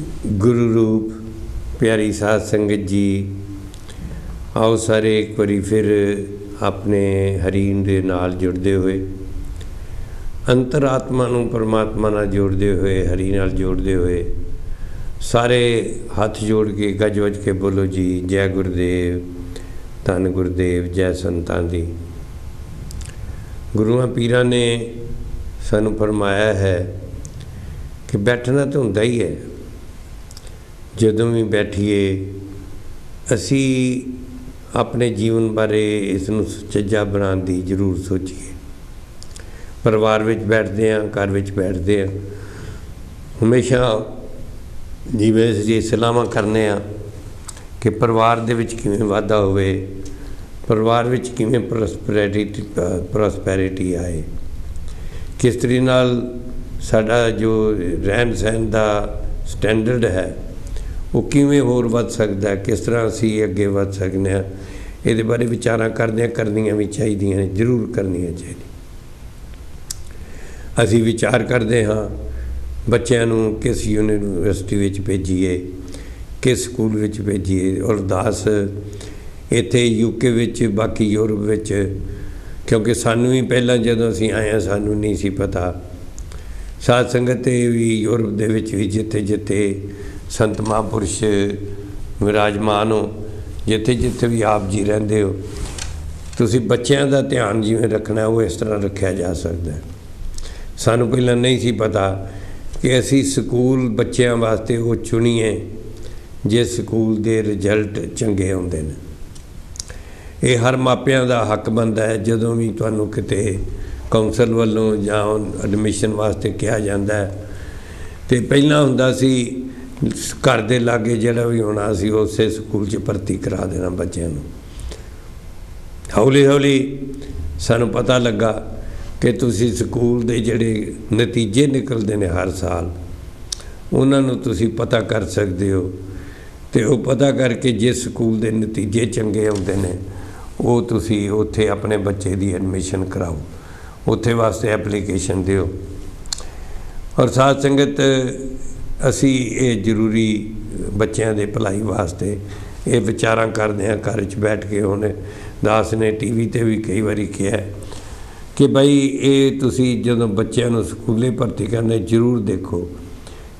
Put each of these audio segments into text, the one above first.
ਗੁਰੂ ਰੂਪ, ਪਿਆਰੀ ਸਾਧ ਸੰਗਤ ਜੀ, ਆਓ ਸਾਰੇ ਇੱਕ ਵਾਰੀ ਫਿਰ ਆਪਣੇ ਹਰੀਨ ਦੇ ਨਾਲ ਜੁੜਦੇ ਹੋਏ, ਅੰਤਰਾਤਮਾ ਨੂੰ ਪਰਮਾਤਮਾ ਨਾਲ ਜੋੜਦੇ ਹੋਏ, ਹਰੀ ਨਾਲ ਜੋੜਦੇ ਹੋਏ, ਸਾਰੇ ਹੱਥ ਜੋੜ ਕੇ, ਗੱਜ ਵੱਜ ਕੇ ਬੋਲੋ ਜੀ, ਜੈ ਗੁਰਦੇਵ, ਧੰਨ ਗੁਰਦੇਵ, ਜੈ ਸੰਤਾਂ ਦੀ। ਗੁਰੂਆਂ ਪੀਰਾਂ ਨੇ ਸਾਨੂੰ ਫਰਮਾਇਆ ਹੈ ਕਿ ਬੈਠਣਾ ਤਾਂ ਹੁੰਦਾ ਹੀ ਹੈ। ਜਦੋਂ ਵੀ ਬੈਠੀਏ, ਅਸੀਂ ਆਪਣੇ ਜੀਵਨ ਬਾਰੇ ਇਸ ਨੂੰ ਸੁਚੱਜਾ ਬਣਾਉਣ ਦੀ ਜ਼ਰੂਰ ਸੋਚੀਏ। ਪਰਿਵਾਰ ਵਿੱਚ ਬੈਠਦੇ ਆਂ ਘਰ ਵਿੱਚ ਬੈਠਦੇ ਆਂ ਹਮੇਸ਼ਾ ਜਿਵੇਂ ਅਸੀਂ ਸਲਾਮਾਂ ਕਰਨੇ ਆ ਕਿ ਪਰਿਵਾਰ ਦੇ ਵਿੱਚ ਕਿਵੇਂ ਵਾਧਾ ਹੋਵੇ, ਪਰਿਵਾਰ ਵਿੱਚ ਕਿਵੇਂ ਪ੍ਰੋਸਪੈਰਿਟੀ ਪ੍ਰੋਸਪੈਰਿਟੀ ਆਏ। ਕਿਸ ਤਰੀ ਨਾਲ ਸਾਡਾ ਜੋ ਰਹਿਣ ਸਹਿਣ ਦਾ ਸਟੈਂਡਰਡ ਹੈ ਉਹ ਕਿਵੇਂ ਹੋਰ ਵੱਧ ਸਕਦਾ ਕਿਸ ਤਰ੍ਹਾਂ ਅਸੀਂ ਅੱਗੇ ਵੱਧ ਸਕਦੇ ਹਾਂ? ਇਹਦੇ ਬਾਰੇ ਵਿਚਾਰਾਂ ਕਰਦੇ ਕਰਨੀਆਂ ਵੀ ਚਾਹੀਦੀਆਂ ਨੇ, ਜ਼ਰੂਰ ਕਰਨੀਆਂ ਚਾਹੀਦੀਆਂ। ਅਸੀਂ ਵਿਚਾਰ ਕਰਦੇ ਹਾਂ, ਬੱਚਿਆਂ ਨੂੰ ਕਿਸ ਯੂਨੀਵਰਸਿਟੀ ਵਿੱਚ ਭੇਜੀਏ, ਕਿਸ ਸਕੂਲ ਵਿੱਚ ਭੇਜੀਏ। ਔਰ ਦਾਸ ਇੱਥੇ ਯੂਕੇ ਵਿੱਚ, ਬਾਕੀ ਯੂਰਪ ਵਿੱਚ, ਕਿਉਂਕਿ ਸਾਨੂੰ ਵੀ ਪਹਿਲਾਂ ਜਦੋਂ ਅਸੀਂ ਆਏ ਆ ਸਾਨੂੰ ਨਹੀਂ ਸੀ ਪਤਾ। ਸਾਧ ਸੰਗਤ ਤੇ ਵੀ ਯੂਰਪ ਦੇ ਵਿੱਚ ਵੀ ਜਿੱਥੇ ਜਿੱਥੇ ਸੰਤ ਮਹਾਂਪੁਰਸ਼ ਵਿਰਾਜਮਾਨ ਹੋ, ਜਿੱਥੇ ਜਿੱਥੇ ਵੀ ਆਪ ਜੀ ਰਹਿੰਦੇ ਹੋ, ਤੁਸੀਂ ਬੱਚਿਆਂ ਦਾ ਧਿਆਨ ਜਿਵੇਂ ਰੱਖਣਾ, ਉਹ ਇਸ ਤਰ੍ਹਾਂ ਰੱਖਿਆ ਜਾ ਸਕਦਾ ਸਾਨੂੰ ਪਹਿਲਾਂ ਨਹੀਂ ਸੀ ਪਤਾ ਕਿ ਅਸੀਂ ਸਕੂਲ ਬੱਚਿਆਂ ਵਾਸਤੇ ਉਹ ਚੁਣੀਏ, ਜੇ ਸਕੂਲ ਦੇ ਰਿਜ਼ਲਟ ਚੰਗੇ ਆਉਂਦੇ ਨੇ। ਇਹ ਹਰ ਮਾਪਿਆਂ ਦਾ ਹੱਕ ਬਣਦਾ ਹੈ, ਜਦੋਂ ਵੀ ਤੁਹਾਨੂੰ ਕਿਤੇ ਕਾਉਂਸਲ ਵੱਲੋਂ ਜਾਂ ਐਡਮਿਸ਼ਨ ਵਾਸਤੇ ਕਿਹਾ ਜਾਂਦਾ ਹੈ। ਤੇ ਪਹਿਲਾਂ ਹੁੰਦਾ ਸੀ ਘਰ ਦੇ ਲਾਗੇ ਜਿਹੜਾ ਵੀ ਹੋਣਾ ਸੀ, ਉਸੇ ਸਕੂਲ 'ਚ ਭਰਤੀ ਕਰਾ ਦੇਣਾ ਬੱਚਿਆਂ ਨੂੰ। ਹੌਲੀ ਹੌਲੀ ਸਾਨੂੰ ਪਤਾ ਲੱਗਾ ਕਿ ਤੁਸੀਂ ਸਕੂਲ ਦੇ ਜਿਹੜੇ ਨਤੀਜੇ ਨਿਕਲਦੇ ਨੇ ਹਰ ਸਾਲ, ਉਹਨਾਂ ਨੂੰ ਤੁਸੀਂ ਪਤਾ ਕਰ ਸਕਦੇ ਹੋ ਤੇ ਉਹ ਪਤਾ ਕਰਕੇ ਜਿਸ ਸਕੂਲ ਦੇ ਨਤੀਜੇ ਚੰਗੇ ਆਉਂਦੇ ਨੇ, ਉਹ ਤੁਸੀਂ ਉੱਥੇ ਆਪਣੇ ਬੱਚੇ ਦੀ ਐਡਮਿਸ਼ਨ ਕਰਾਓ। ਉੱਥੇ ਵਾਸਤੇ ਐਪਲੀਕੇਸ਼ਨ ਦਿਓ। ਔਰ ਸਾਧ ਸੰਗਤ ਅਸੀਂ ਇਹ ਜ਼ਰੂਰੀ ਬੱਚਿਆਂ ਦੇ ਭਲਾਈ ਵਾਸਤੇ ਇਹ ਵਿਚਾਰਾਂ ਕਰਦੇ ਹਾਂ, ਘਰ 'ਚ ਬੈਠ ਕੇ ਹੁਣ ਦਾਸ ਨੇ ਟੀਵੀ ਤੇ ਵੀ ਕਈ ਵਾਰੀ ਕਿਹਾ ਕਿ ਭਾਈ ਇਹ ਤੁਸੀਂ ਜਦੋਂ ਬੱਚਿਆਂ ਨੂੰ ਸਕੂਲੇ ਭਰਤੀ ਕਰਨੇ ਜ਼ਰੂਰ ਦੇਖੋ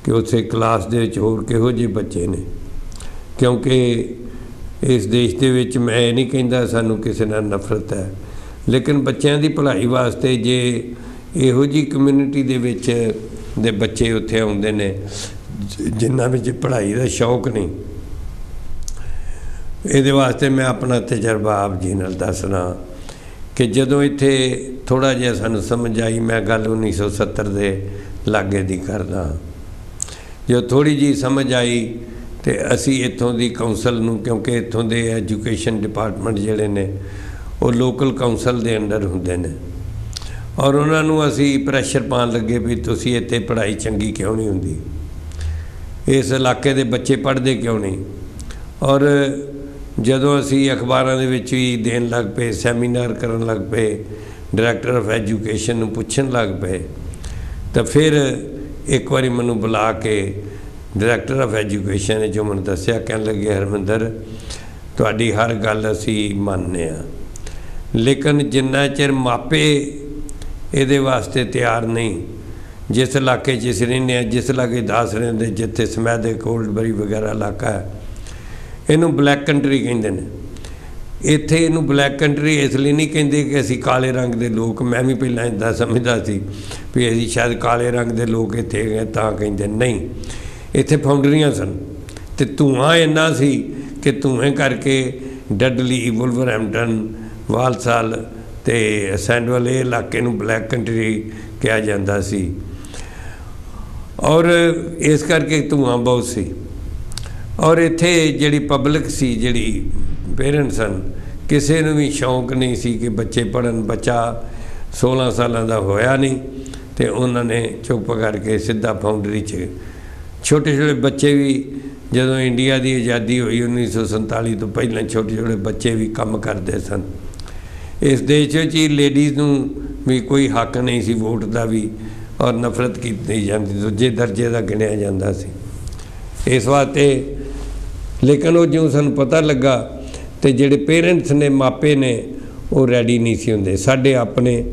ਕਿ ਉਸੇ ਕਲਾਸ ਦੇ ਵਿੱਚ ਹੋਰ ਕਿਹੋ ਜਿਹੇ ਬੱਚੇ ਨੇ। ਕਿਉਂਕਿ ਇਸ ਦੇਸ਼ ਦੇ ਵਿੱਚ ਮੈਂ ਇਹ ਨਹੀਂ ਕਹਿੰਦਾ ਸਾਨੂੰ ਕਿਸੇ ਨਾਲ ਨਫ਼ਰਤ ਹੈ, ਲੇਕਿਨ ਬੱਚਿਆਂ ਦੀ ਭਲਾਈ ਵਾਸਤੇ ਜੇ ਇਹੋ ਜੀ ਕਮਿਊਨਿਟੀ ਦੇ ਵਿੱਚ ਦੇ ਬੱਚੇ ਉੱਥੇ ਆਉਂਦੇ ਨੇ, ਜਿਨ੍ਹਾਂ ਵਿੱਚ ਪੜ੍ਹਾਈ ਦਾ ਸ਼ੌਕ ਨਹੀਂ। ਇਹਦੇ ਵਾਸਤੇ ਮੈਂ ਆਪਣਾ ਤਜਰਬਾ ਆਪ ਜੀ ਨਾਲ ਦੱਸਣਾ ਕਿ ਜਦੋਂ ਇੱਥੇ ਥੋੜਾ ਜਿਹਾ ਸਾਨੂੰ ਸਮਝ ਆਈ, ਮੈਂ ਗੱਲ 1970 ਦੇ ਲਾਗੇ ਦੀ ਕਰਦਾ। ਜੋ ਥੋੜੀ ਜੀ ਸਮਝ ਆਈ ਤੇ ਅਸੀਂ ਇੱਥੋਂ ਦੀ ਕਾਉਂਸਲ ਨੂੰ, ਕਿਉਂਕਿ ਇੱਥੋਂ ਦੇ ਐਜੂਕੇਸ਼ਨ ਡਿਪਾਰਟਮੈਂਟ ਜਿਹੜੇ ਨੇ, ਉਹ ਲੋਕਲ ਕਾਉਂਸਲ ਦੇ ਅੰਡਰ ਹੁੰਦੇ ਨੇ। ਔਰ ਉਹਨਾਂ ਨੂੰ ਅਸੀਂ ਪ੍ਰੈਸ਼ਰ ਪਾਉਣ ਲੱਗੇ ਵੀ ਤੁਸੀਂ ਇੱਥੇ ਪੜ੍ਹਾਈ ਚੰਗੀ ਕਿਉਂ ਨਹੀਂ ਹੁੰਦੀ? ਇਸ ਇਲਾਕੇ ਦੇ ਬੱਚੇ ਪੜ੍ਹਦੇ ਕਿਉਂ ਨਹੀਂ? ਔਰ ਜਦੋਂ ਅਸੀਂ ਅਖਬਾਰਾਂ ਦੇ ਵਿੱਚ ਵੀ ਦੇਣ ਲੱਗ ਪਏ, ਸੈਮੀਨਾਰ ਕਰਨ ਲੱਗ ਪਏ ਡਾਇਰੈਕਟਰ ਆਫ ਐਜੂਕੇਸ਼ਨ ਨੂੰ ਪੁੱਛਣ ਲੱਗ ਪਏ, ਤਾਂ ਫਿਰ ਇੱਕ ਵਾਰੀ ਮੈਨੂੰ ਬੁਲਾ ਕੇ ਡਾਇਰੈਕਟਰ ਆਫ ਐਜੂਕੇਸ਼ਨ ਨੇ ਜੋ ਮੈਨੂੰ ਦੱਸਿਆ, ਕਹਿਣ ਲੱਗੇ, ਹਰਮਿੰਦਰ, ਤੁਹਾਡੀ ਹਰ ਗੱਲ ਅਸੀਂ ਮੰਨਨੇ ਆ ਲੇਕਿਨ ਜਿੰਨਾ ਚਿਰ ਮਾਪੇ ਇਹਦੇ ਵਾਸਤੇ ਤਿਆਰ ਨਹੀਂ। ਜਿਸ ਇਲਾਕੇ 'ਚ ਅਸੀਂ ਰਹਿੰਦੇ ਆ ਜਿਸ ਇਲਾਕੇ ਦਾਸ ਰਹਿੰਦੇ, ਜਿੱਥੇ ਸਮੈਦੇ ਕੋਲਡਬਰੀ ਵਗੈਰਾ ਇਲਾਕਾ ਹੈ, ਇਹਨੂੰ ਬਲੈਕ ਕੰਟਰੀ ਕਹਿੰਦੇ ਨੇ। ਇੱਥੇ ਇਹਨੂੰ ਬਲੈਕ ਕੰਟਰੀ ਇਸ ਲਈ ਨਹੀਂ ਕਹਿੰਦੇ ਕਿ ਅਸੀਂ ਕਾਲੇ ਰੰਗ ਦੇ ਲੋਕ, ਮੈਂ ਵੀ ਪਹਿਲਾਂ ਇਦਾਂ ਸਮਝਦਾ ਸੀ ਵੀ ਅਸੀਂ ਸ਼ਾਇਦ ਕਾਲੇ ਰੰਗ ਦੇ ਲੋਕ ਇੱਥੇ ਗਏ ਤਾਂ ਕਹਿੰਦੇ ਨਹੀਂ, ਇੱਥੇ ਫਾਊਂਡਰੀਆਂ ਸਨ ਤੇ ਧੂਆਂ ਇੰਨਾ ਸੀ ਕਿ ਧੂਏ ਕਰਕੇ ਡੱਡਲੀ ਵੁਲਵਰਹੈਂਪਟਨ ਵਾਲਸਾਲ ਤੇ ਸੈਂਡਵਲ ਇਹ ਇਲਾਕੇ ਨੂੰ ਬਲੈਕ ਕੰਟਰੀ ਕਿਹਾ ਜਾਂਦਾ ਸੀ। ਔਰ ਇਸ ਕਰਕੇ ਧੂਆਂ ਬਹੁਤ ਸੀ। ਔਰ ਇੱਥੇ ਜਿਹੜੀ ਪਬਲਿਕ ਸੀ, ਜਿਹੜੀ ਪੇਰੈਂਟਸ ਸਨ, ਕਿਸੇ ਨੂੰ ਵੀ ਸ਼ੌਂਕ ਨਹੀਂ ਸੀ ਕਿ ਬੱਚੇ ਪੜਨ ਬੱਚਾ 16 ਸਾਲਾਂ ਦਾ ਹੋਇਆ ਨਹੀਂ ਤੇ ਉਹਨਾਂ ਨੇ ਚੁੱਪ ਕਰਕੇ ਸਿੱਧਾ ਫਾਊਂਡਰੀ 'ਚ ਛੋਟੇ ਛੋਟੇ ਬੱਚੇ ਵੀ ਜਦੋਂ ਇੰਡੀਆ ਦੀ ਆਜ਼ਾਦੀ ਹੋਈ 1947 ਤੋਂ ਪਹਿਲਾਂ ਛੋਟੇ ਛੋਟੇ ਬੱਚੇ ਵੀ ਕੰਮ ਕਰਦੇ ਸਨ। ਇਸ ਦੇਸ਼ ਵਿੱਚ ਹੀ ਲੇਡੀਜ਼ ਨੂੰ ਵੀ ਕੋਈ ਹੱਕ ਨਹੀਂ ਸੀ ਵੋਟ ਦਾ ਵੀ, ਔਰ ਨਫ਼ਰਤ ਕੀਤੀ ਜਾਂਦੀ, ਦੂਜੇ ਦਰਜੇ ਦਾ ਗਿਣਿਆ ਜਾਂਦਾ ਸੀ। ਇਸ ਵਾਸਤੇ ਲੇਕਿਨ ਉਹ ਜਿਉਂ ਸਾਨੂੰ ਪਤਾ ਲੱਗਾ ਤੇ ਜਿਹੜੇ ਪੇਰੈਂਟਸ ਨੇ, ਮਾਪੇ ਨੇ, ਉਹ ਰੈਡੀ ਨਹੀਂ ਸੀ ਹੁੰਦੇ। ਸਾਡੇ ਆਪਣੇ,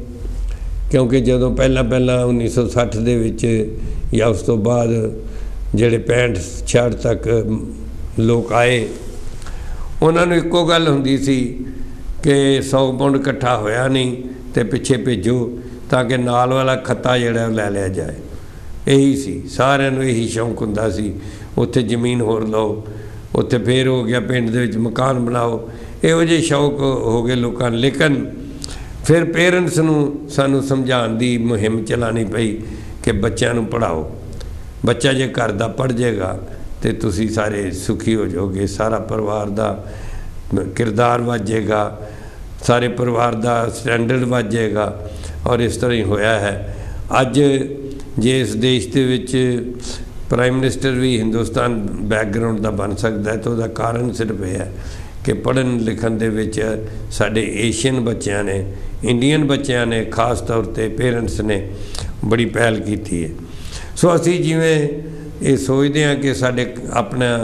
ਕਿਉਂਕਿ ਜਦੋਂ ਪਹਿਲਾਂ ਪਹਿਲਾਂ 1960 ਦੇ ਵਿੱਚ ਜਾਂ ਉਸ ਤੋਂ ਬਾਅਦ ਜਿਹੜੇ 65 66 ਤੱਕ ਲੋਕ ਆਏ, ਉਹਨਾਂ ਨੂੰ ਇੱਕੋ ਗੱਲ ਹੁੰਦੀ ਸੀ ਕਿ 100 ਪੌਂਡ ਇਕੱਠਾ ਹੋਇਆ ਨਹੀਂ ਤੇ ਪਿੱਛੇ ਭੇਜੋ ਤਾਂ ਕਿ ਨਾਲ ਵਾਲਾ ਖੱਤਾ ਜਿਹੜਾ ਉਹ ਲੈ ਲਿਆ ਜਾਏ। ਇਹੀ ਸੀ। ਸਾਰਿਆਂ ਨੂੰ ਇਹੀ ਸ਼ੌਂਕ ਹੁੰਦਾ ਸੀ। ਉੱਥੇ ਜ਼ਮੀਨ ਹੋਰ ਲਓ, ਉੱਥੇ ਫੇਰ ਹੋ ਗਿਆ ਪਿੰਡ ਦੇ ਵਿੱਚ ਮਕਾਨ ਬਣਾਓ। ਇਹੋ ਜਿਹੇ ਸ਼ੌਕ ਹੋ ਗਏ ਲੋਕਾਂ ਲੇਕਿਨ ਫਿਰ ਪੇਰੈਂਟਸ ਨੂੰ ਸਾਨੂੰ ਸਮਝਾਉਣ ਦੀ ਮੁਹਿੰਮ ਚਲਾਣੀ ਪਈ ਕਿ ਬੱਚਿਆਂ ਨੂੰ ਪੜਾਓ ਬੱਚਾ ਜੇ ਘਰ ਦਾ ਪੜ ਜਾਏਗਾ ਤੇ ਤੁਸੀਂ ਸਾਰੇ ਸੁਖੀ ਹੋ ਜਾਓਗੇ। ਸਾਰਾ ਪਰਿਵਾਰ ਦਾ ਕਿਰਦਾਰ ਵਾਜੇਗਾ, ਸਾਰੇ ਪਰਿਵਾਰ ਦਾ ਸਟੈਂਡਰਡ ਵਾਜੇਗਾ ਔਰ ਇਸ ਤਰ੍ਹਾਂ ਹੀ ਹੋਇਆ ਹੈ। ਅੱਜ ਜੇ ਇਸ ਦੇਸ਼ ਦੇ ਵਿੱਚ ਪ੍ਰਾਈਮ ਮਿਨਿਸਟਰ ਵੀ ਹਿੰਦੁਸਤਾਨ ਬੈਕਗ੍ਰਾਉਂਡ ਦਾ ਬਣ ਸਕਦਾ ਹੈ, ਤਾਂ ਉਹਦਾ ਕਾਰਨ ਸਿਰਫ ਇਹ ਹੈ ਕਿ ਪੜਨ ਲਿਖਣ ਦੇ ਵਿੱਚ ਸਾਡੇ ਏਸ਼ੀਅਨ ਬੱਚਿਆਂ ਨੇ ਇੰਡੀਅਨ ਬੱਚਿਆਂ ਨੇ, ਖਾਸ ਤੌਰ ਤੇ ਪੇਰੈਂਟਸ ਨੇ ਬੜੀ ਪਹਿਲ ਕੀਤੀ ਹੈ। ਸੋ ਅਸੀਂ ਜਿਵੇਂ ਇਹ ਸੋਚਦੇ ਹਾਂ ਕਿ ਸਾਡੇ ਆਪਣਾ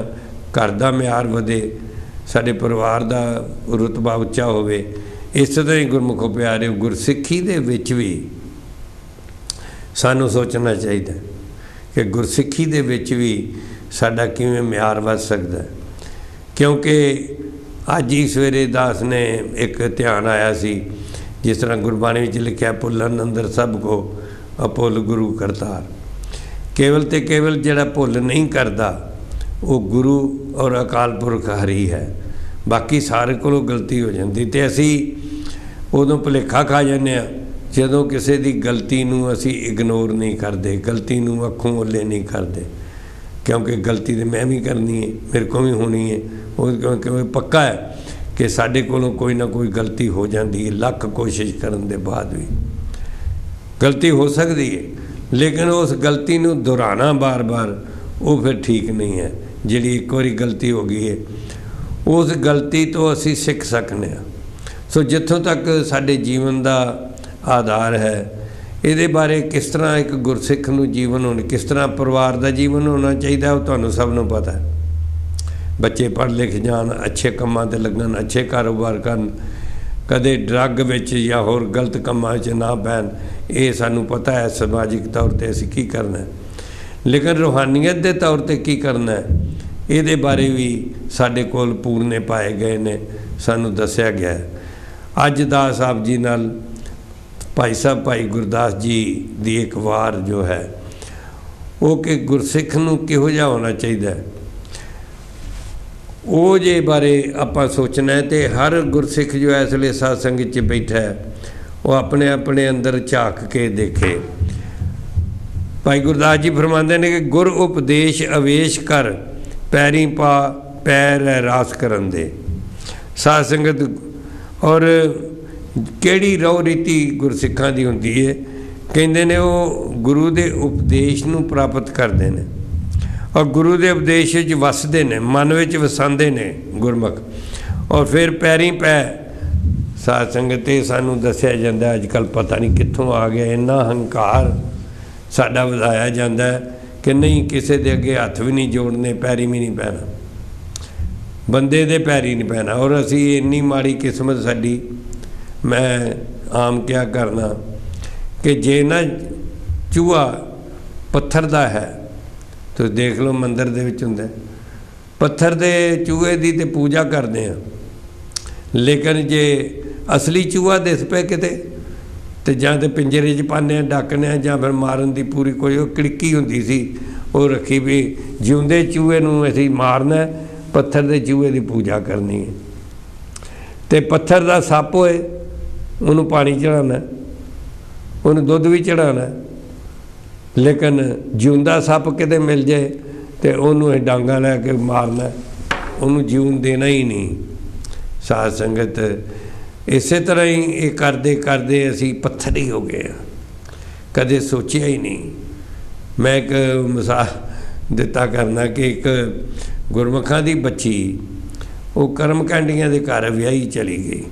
ਘਰ ਦਾ ਮਿਆਰ ਵਧੇ ਸਾਡੇ ਪਰਿਵਾਰ ਦਾ ਰੁਤਬਾ ਉੱਚਾ ਹੋਵੇ, ਇਸ ਤਰ੍ਹਾਂ ਹੀ ਗੁਰਮੁਖੋ ਪਿਆਰੇ ਗੁਰਸਿੱਖੀ ਦੇ ਵਿੱਚ ਵੀ ਸਾਨੂੰ ਸੋਚਣਾ ਚਾਹੀਦਾ ਕਿ ਗੁਰਸਿੱਖੀ ਦੇ ਵਿੱਚ ਵੀ ਸਾਡਾ ਕਿਵੇਂ ਮਿਆਰ ਵੱਧ ਸਕਦਾ ਕਿਉਂਕਿ ਅੱਜ ਹੀ ਸਵੇਰੇ ਦਾਸ ਨੇ ਇੱਕ ਧਿਆਨ ਆਇਆ ਸੀ, ਜਿਸ ਤਰ੍ਹਾਂ ਗੁਰਬਾਣੀ ਵਿੱਚ ਲਿਖਿਆ ਭੁੱਲਨ ਅੰਦਰ ਸਭ ਕੋ ਅਪੁੱਲ ਗੁਰੂ ਕਰਤਾਰ। ਕੇਵਲ ਤੇ ਕੇਵਲ ਜਿਹੜਾ ਭੁੱਲ ਨਹੀਂ ਕਰਦਾ ਉਹ ਗੁਰੂ ਔਰ ਅਕਾਲ ਪੁਰਖ ਹਰੀ ਹੈ। ਬਾਕੀ ਸਾਰੇ ਕੋਲੋਂ ਗਲਤੀ ਹੋ ਜਾਂਦੀ ਤੇ ਅਸੀਂ ਉਦੋਂ ਭੁਲੇਖਾ ਖਾ ਜਾਂਦੇ ਆ ਜਦੋਂ ਕਿਸੇ ਦੀ ਗਲਤੀ ਨੂੰ ਅਸੀਂ ਇਗਨੋਰ ਨਹੀਂ ਕਰਦੇ, ਗਲਤੀ ਨੂੰ ਅੱਖੋਂ ਓਲੇ ਨਹੀਂ ਕਰਦੇ। ਕਿਉਂਕਿ ਗਲਤੀ ਤੇ ਮੈਂ ਵੀ ਕਰਨੀ ਹੈ, ਮੇਰੇ ਕੋਲ ਵੀ ਹੋਣੀ ਹੈ। ਉਹ ਕਿਉਂਕਿ ਪੱਕਾ ਹੈ ਕਿ ਸਾਡੇ ਕੋਲੋਂ ਕੋਈ ਨਾ ਕੋਈ ਗਲਤੀ ਹੋ ਜਾਂਦੀ ਹੈ, ਲੱਖ ਕੋਸ਼ਿਸ਼ ਕਰਨ ਦੇ ਬਾਅਦ ਵੀ। ਗਲਤੀ ਹੋ ਸਕਦੀ ਹੈ, ਲੇਕਿਨ ਉਸ ਗਲਤੀ ਨੂੰ ਦੁਹਰਾਣਾ ਬਾਰ-ਬਾਰ, ਉਹ ਫਿਰ ਠੀਕ ਨਹੀਂ ਹੈ। ਜਿਹੜੀ ਇੱਕ ਵਾਰੀ ਗਲਤੀ ਹੋ ਗਈ ਹੈ, ਉਸ ਗਲਤੀ ਤੋਂ ਅਸੀਂ ਸਿੱਖ ਸਕਨੇ ਆ ਸੋ ਜਿੱਥੋਂ ਤੱਕ ਸਾਡੇ ਜੀਵਨ ਦਾ ਆਧਾਰ ਹੈ, ਇਹਦੇ ਬਾਰੇ ਕਿਸ ਤਰ੍ਹਾਂ ਇੱਕ ਗੁਰਸਿੱਖ ਨੂੰ ਜੀਵਨ ਹੋਣ, ਕਿਸ ਤਰ੍ਹਾਂ ਪਰਿਵਾਰ ਦਾ ਜੀਵਨ ਹੋਣਾ ਚਾਹੀਦਾ, ਉਹ ਤੁਹਾਨੂੰ ਸਭ ਨੂੰ ਪਤਾ ਹੈ। ਬੱਚੇ ਪੜ੍ਹ ਲਿਖ ਜਾਣ, ਅੱਛੇ ਕੰਮਾਂ ਤੇ ਲੱਗਣ, ਅੱਛੇ ਕਾਰੋਬਾਰ ਕਰਨ, ਕਦੇ ਡਰੱਗ ਵਿੱਚ ਜਾਂ ਹੋਰ ਗਲਤ ਕੰਮਾਂ 'ਚ ਨਾ ਪੈਣ, ਇਹ ਸਾਨੂੰ ਪਤਾ ਹੈ, ਸਮਾਜਿਕ ਤੌਰ ਤੇ ਅਸੀਂ ਕੀ ਕਰਨਾ ਹੈ। ਲੇਕਿਨ ਰੂਹਾਨੀਅਤ ਦੇ ਤੌਰ ਤੇ ਕੀ ਕਰਨਾ ਹੈ? ਇਹਦੇ ਬਾਰੇ ਵੀ ਸਾਡੇ ਕੋਲ ਪੂਰਨੇ ਪਾਏ ਗਏ ਨੇ, ਸਾਨੂੰ ਦੱਸਿਆ ਗਿਆ ਅੱਜ ਦਾ ਸਾਹਿਬ ਜੀ ਨਾਲ ਭਾਈ ਸਾਹਿਬ, ਭਾਈ ਗੁਰਦਾਸ ਜੀ ਦੀ ਇੱਕ ਵਾਰ ਜੋ ਹੈ, ਉਹ ਕਿ ਗੁਰਸਿੱਖ ਨੂੰ ਕਿਹੋ ਜਿਹਾ ਹੋਣਾ ਚਾਹੀਦਾ ਹੈ? ਉਹ ਜੇ ਬਾਰੇ ਆਪਾਂ ਸੋਚਣਾ ਹੈ ਤੇ ਹਰ ਗੁਰਸਿੱਖ ਜੋ ਇਸ ਵੇਲੇ ਸਾਧ ਸੰਗਤ 'ਚ ਬੈਠਾ ਹੈ, ਉਹ ਆਪਣੇ ਆਪਣੇ ਅੰਦਰ ਝਾਕ ਕੇ ਦੇਖੇ। ਭਾਈ ਗੁਰਦਾਸ ਜੀ ਫਰਮਾਉਂਦੇ ਨੇ ਕਿ ਗੁਰ ਉਪਦੇਸ਼ ਅਵੇਸ਼ ਕਰ। ਪੈਰੀ ਪਾ ਪੈਰ ਰਾਸ ਕਰਨ ਦੇ। ਸਾਧ ਸੰਗਤ, ਔਰ ਕਿਹੜੀ ਰੋ ਰੀਤੀ ਗੁਰਸਿੱਖਾਂ ਦੀ ਹੁੰਦੀ ਹੈ ਕਹਿੰਦੇ ਨੇ ਉਹ ਗੁਰੂ ਦੇ ਉਪਦੇਸ਼ ਨੂੰ ਪ੍ਰਾਪਤ ਕਰਦੇ ਨੇ। ਔਰ ਗੁਰੂ ਦੇ ਉਪਦੇਸ਼ ਵਿੱਚ ਵਸਦੇ ਨੇ, ਮਨ ਵਿੱਚ ਵਸਾਉਂਦੇ ਨੇ ਗੁਰਮੁਖ। ਔਰ ਫਿਰ ਪੈਰੀ ਪੈ ਸਾਧ ਸੰਗਤ ਤੇ ਸਾਨੂੰ ਦੱਸਿਆ ਜਾਂਦਾ, ਅੱਜ ਕੱਲ ਪਤਾ ਨਹੀਂ ਕਿੱਥੋਂ ਆ ਗਿਆ, ਇੰਨਾ ਹੰਕਾਰ ਸਾਡਾ ਵਧਾਇਆ ਜਾਂਦਾ। ਕਿ ਨਹੀਂ, ਕਿਸੇ ਦੇ ਅੱਗੇ ਹੱਥ ਵੀ ਨਹੀਂ ਜੋੜਨੇ, ਪੈਰੀ ਵੀ ਨਹੀਂ ਪੈਣਾ। ਬੰਦੇ ਦੇ ਪੈਰੀ ਨਹੀਂ ਪੈਣਾ। ਔਰ ਅਸੀਂ ਇੰਨੀ ਮਾੜੀ ਕਿਸਮਤ ਸਾਡੀ, ਮੈਂ ਆਮ ਕਿਆ ਕਰਨਾ, ਕਿ ਜੇ ਨਾ ਚੂਹਾ ਪੱਥਰ ਦਾ ਹੈ, ਤੁਸੀਂ ਦੇਖ ਲਓ ਮੰਦਰ ਦੇ ਵਿੱਚ ਹੁੰਦਾ ਪੱਥਰ ਦੇ ਚੂਹੇ ਦੀ ਤੇ ਪੂਜਾ ਕਰਦੇ ਆ ਲੇਕਿਨ ਜੇ ਅਸਲੀ ਚੂਹਾ ਦਿਸ ਪਏ ਕਿਤੇ ਤੇ ਜਾਂ ਤੇ ਪਿੰਜਰੇ 'ਚ ਪਾਣੇ ਡੱਕਨੇ ਆ, ਜਾਂ ਫਿਰ ਮਾਰਨ ਦੀ ਪੂਰੀ ਕੋਈ ਉਹ ਕਿੜਕੀ ਹੁੰਦੀ ਸੀ, ਉਹ ਰੱਖੀ ਵੀ ਜਿਉਂਦੇ ਚੂਹੇ ਨੂੰ ਅਸੀਂ ਮਾਰਨਾ, ਪੱਥਰ ਦੇ ਚੂਹੇ ਦੀ ਪੂਜਾ ਕਰਨੀ ਹੈ। ਤੇ ਪੱਥਰ ਦਾ ਸੱਪ ਹੋਏ, ਉਹਨੂੰ ਪਾਣੀ ਚੜਾਉਣਾ ਉਹਨੂੰ ਦੁੱਧ ਵੀ ਚੜਾਉਣਾ ਲੇਕਿਨ ਜਿਉਂਦਾ ਸੱਪ ਕਿਤੇ ਮਿਲ ਜਾਏ ਤੇ ਉਹਨੂੰ ਇਹ ਡਾਂਗਾ ਲੈ ਕੇ ਮਾਰਨਾ, ਉਹਨੂੰ ਜੀਉਣ ਦੇਣਾ ਹੀ ਨਹੀਂ। ਸਾਧ ਸੰਗਤ ਇਸੇ ਤਰ੍ਹਾਂ ਹੀ ਇਹ ਕਰਦੇ ਕਰਦੇ ਅਸੀਂ ਪੱਥਰ ਹੀ ਹੋ ਗਏ ਆ ਕਦੇ ਸੋਚਿਆ ਹੀ ਨਹੀਂ। ਮੈਂ ਇੱਕ ਮਿਸਾਲ ਦਿੱਤਾ ਕਰਨਾ ਕਿ ਇੱਕ ਗੁਰਮਖਾਂ ਦੀ ਬੱਚੀ, ਉਹ ਕਰਮ ਕਾਂਡੀਆਂ ਦੇ ਘਰ ਵਿਆਹੀ ਚਲੀ ਗਈ।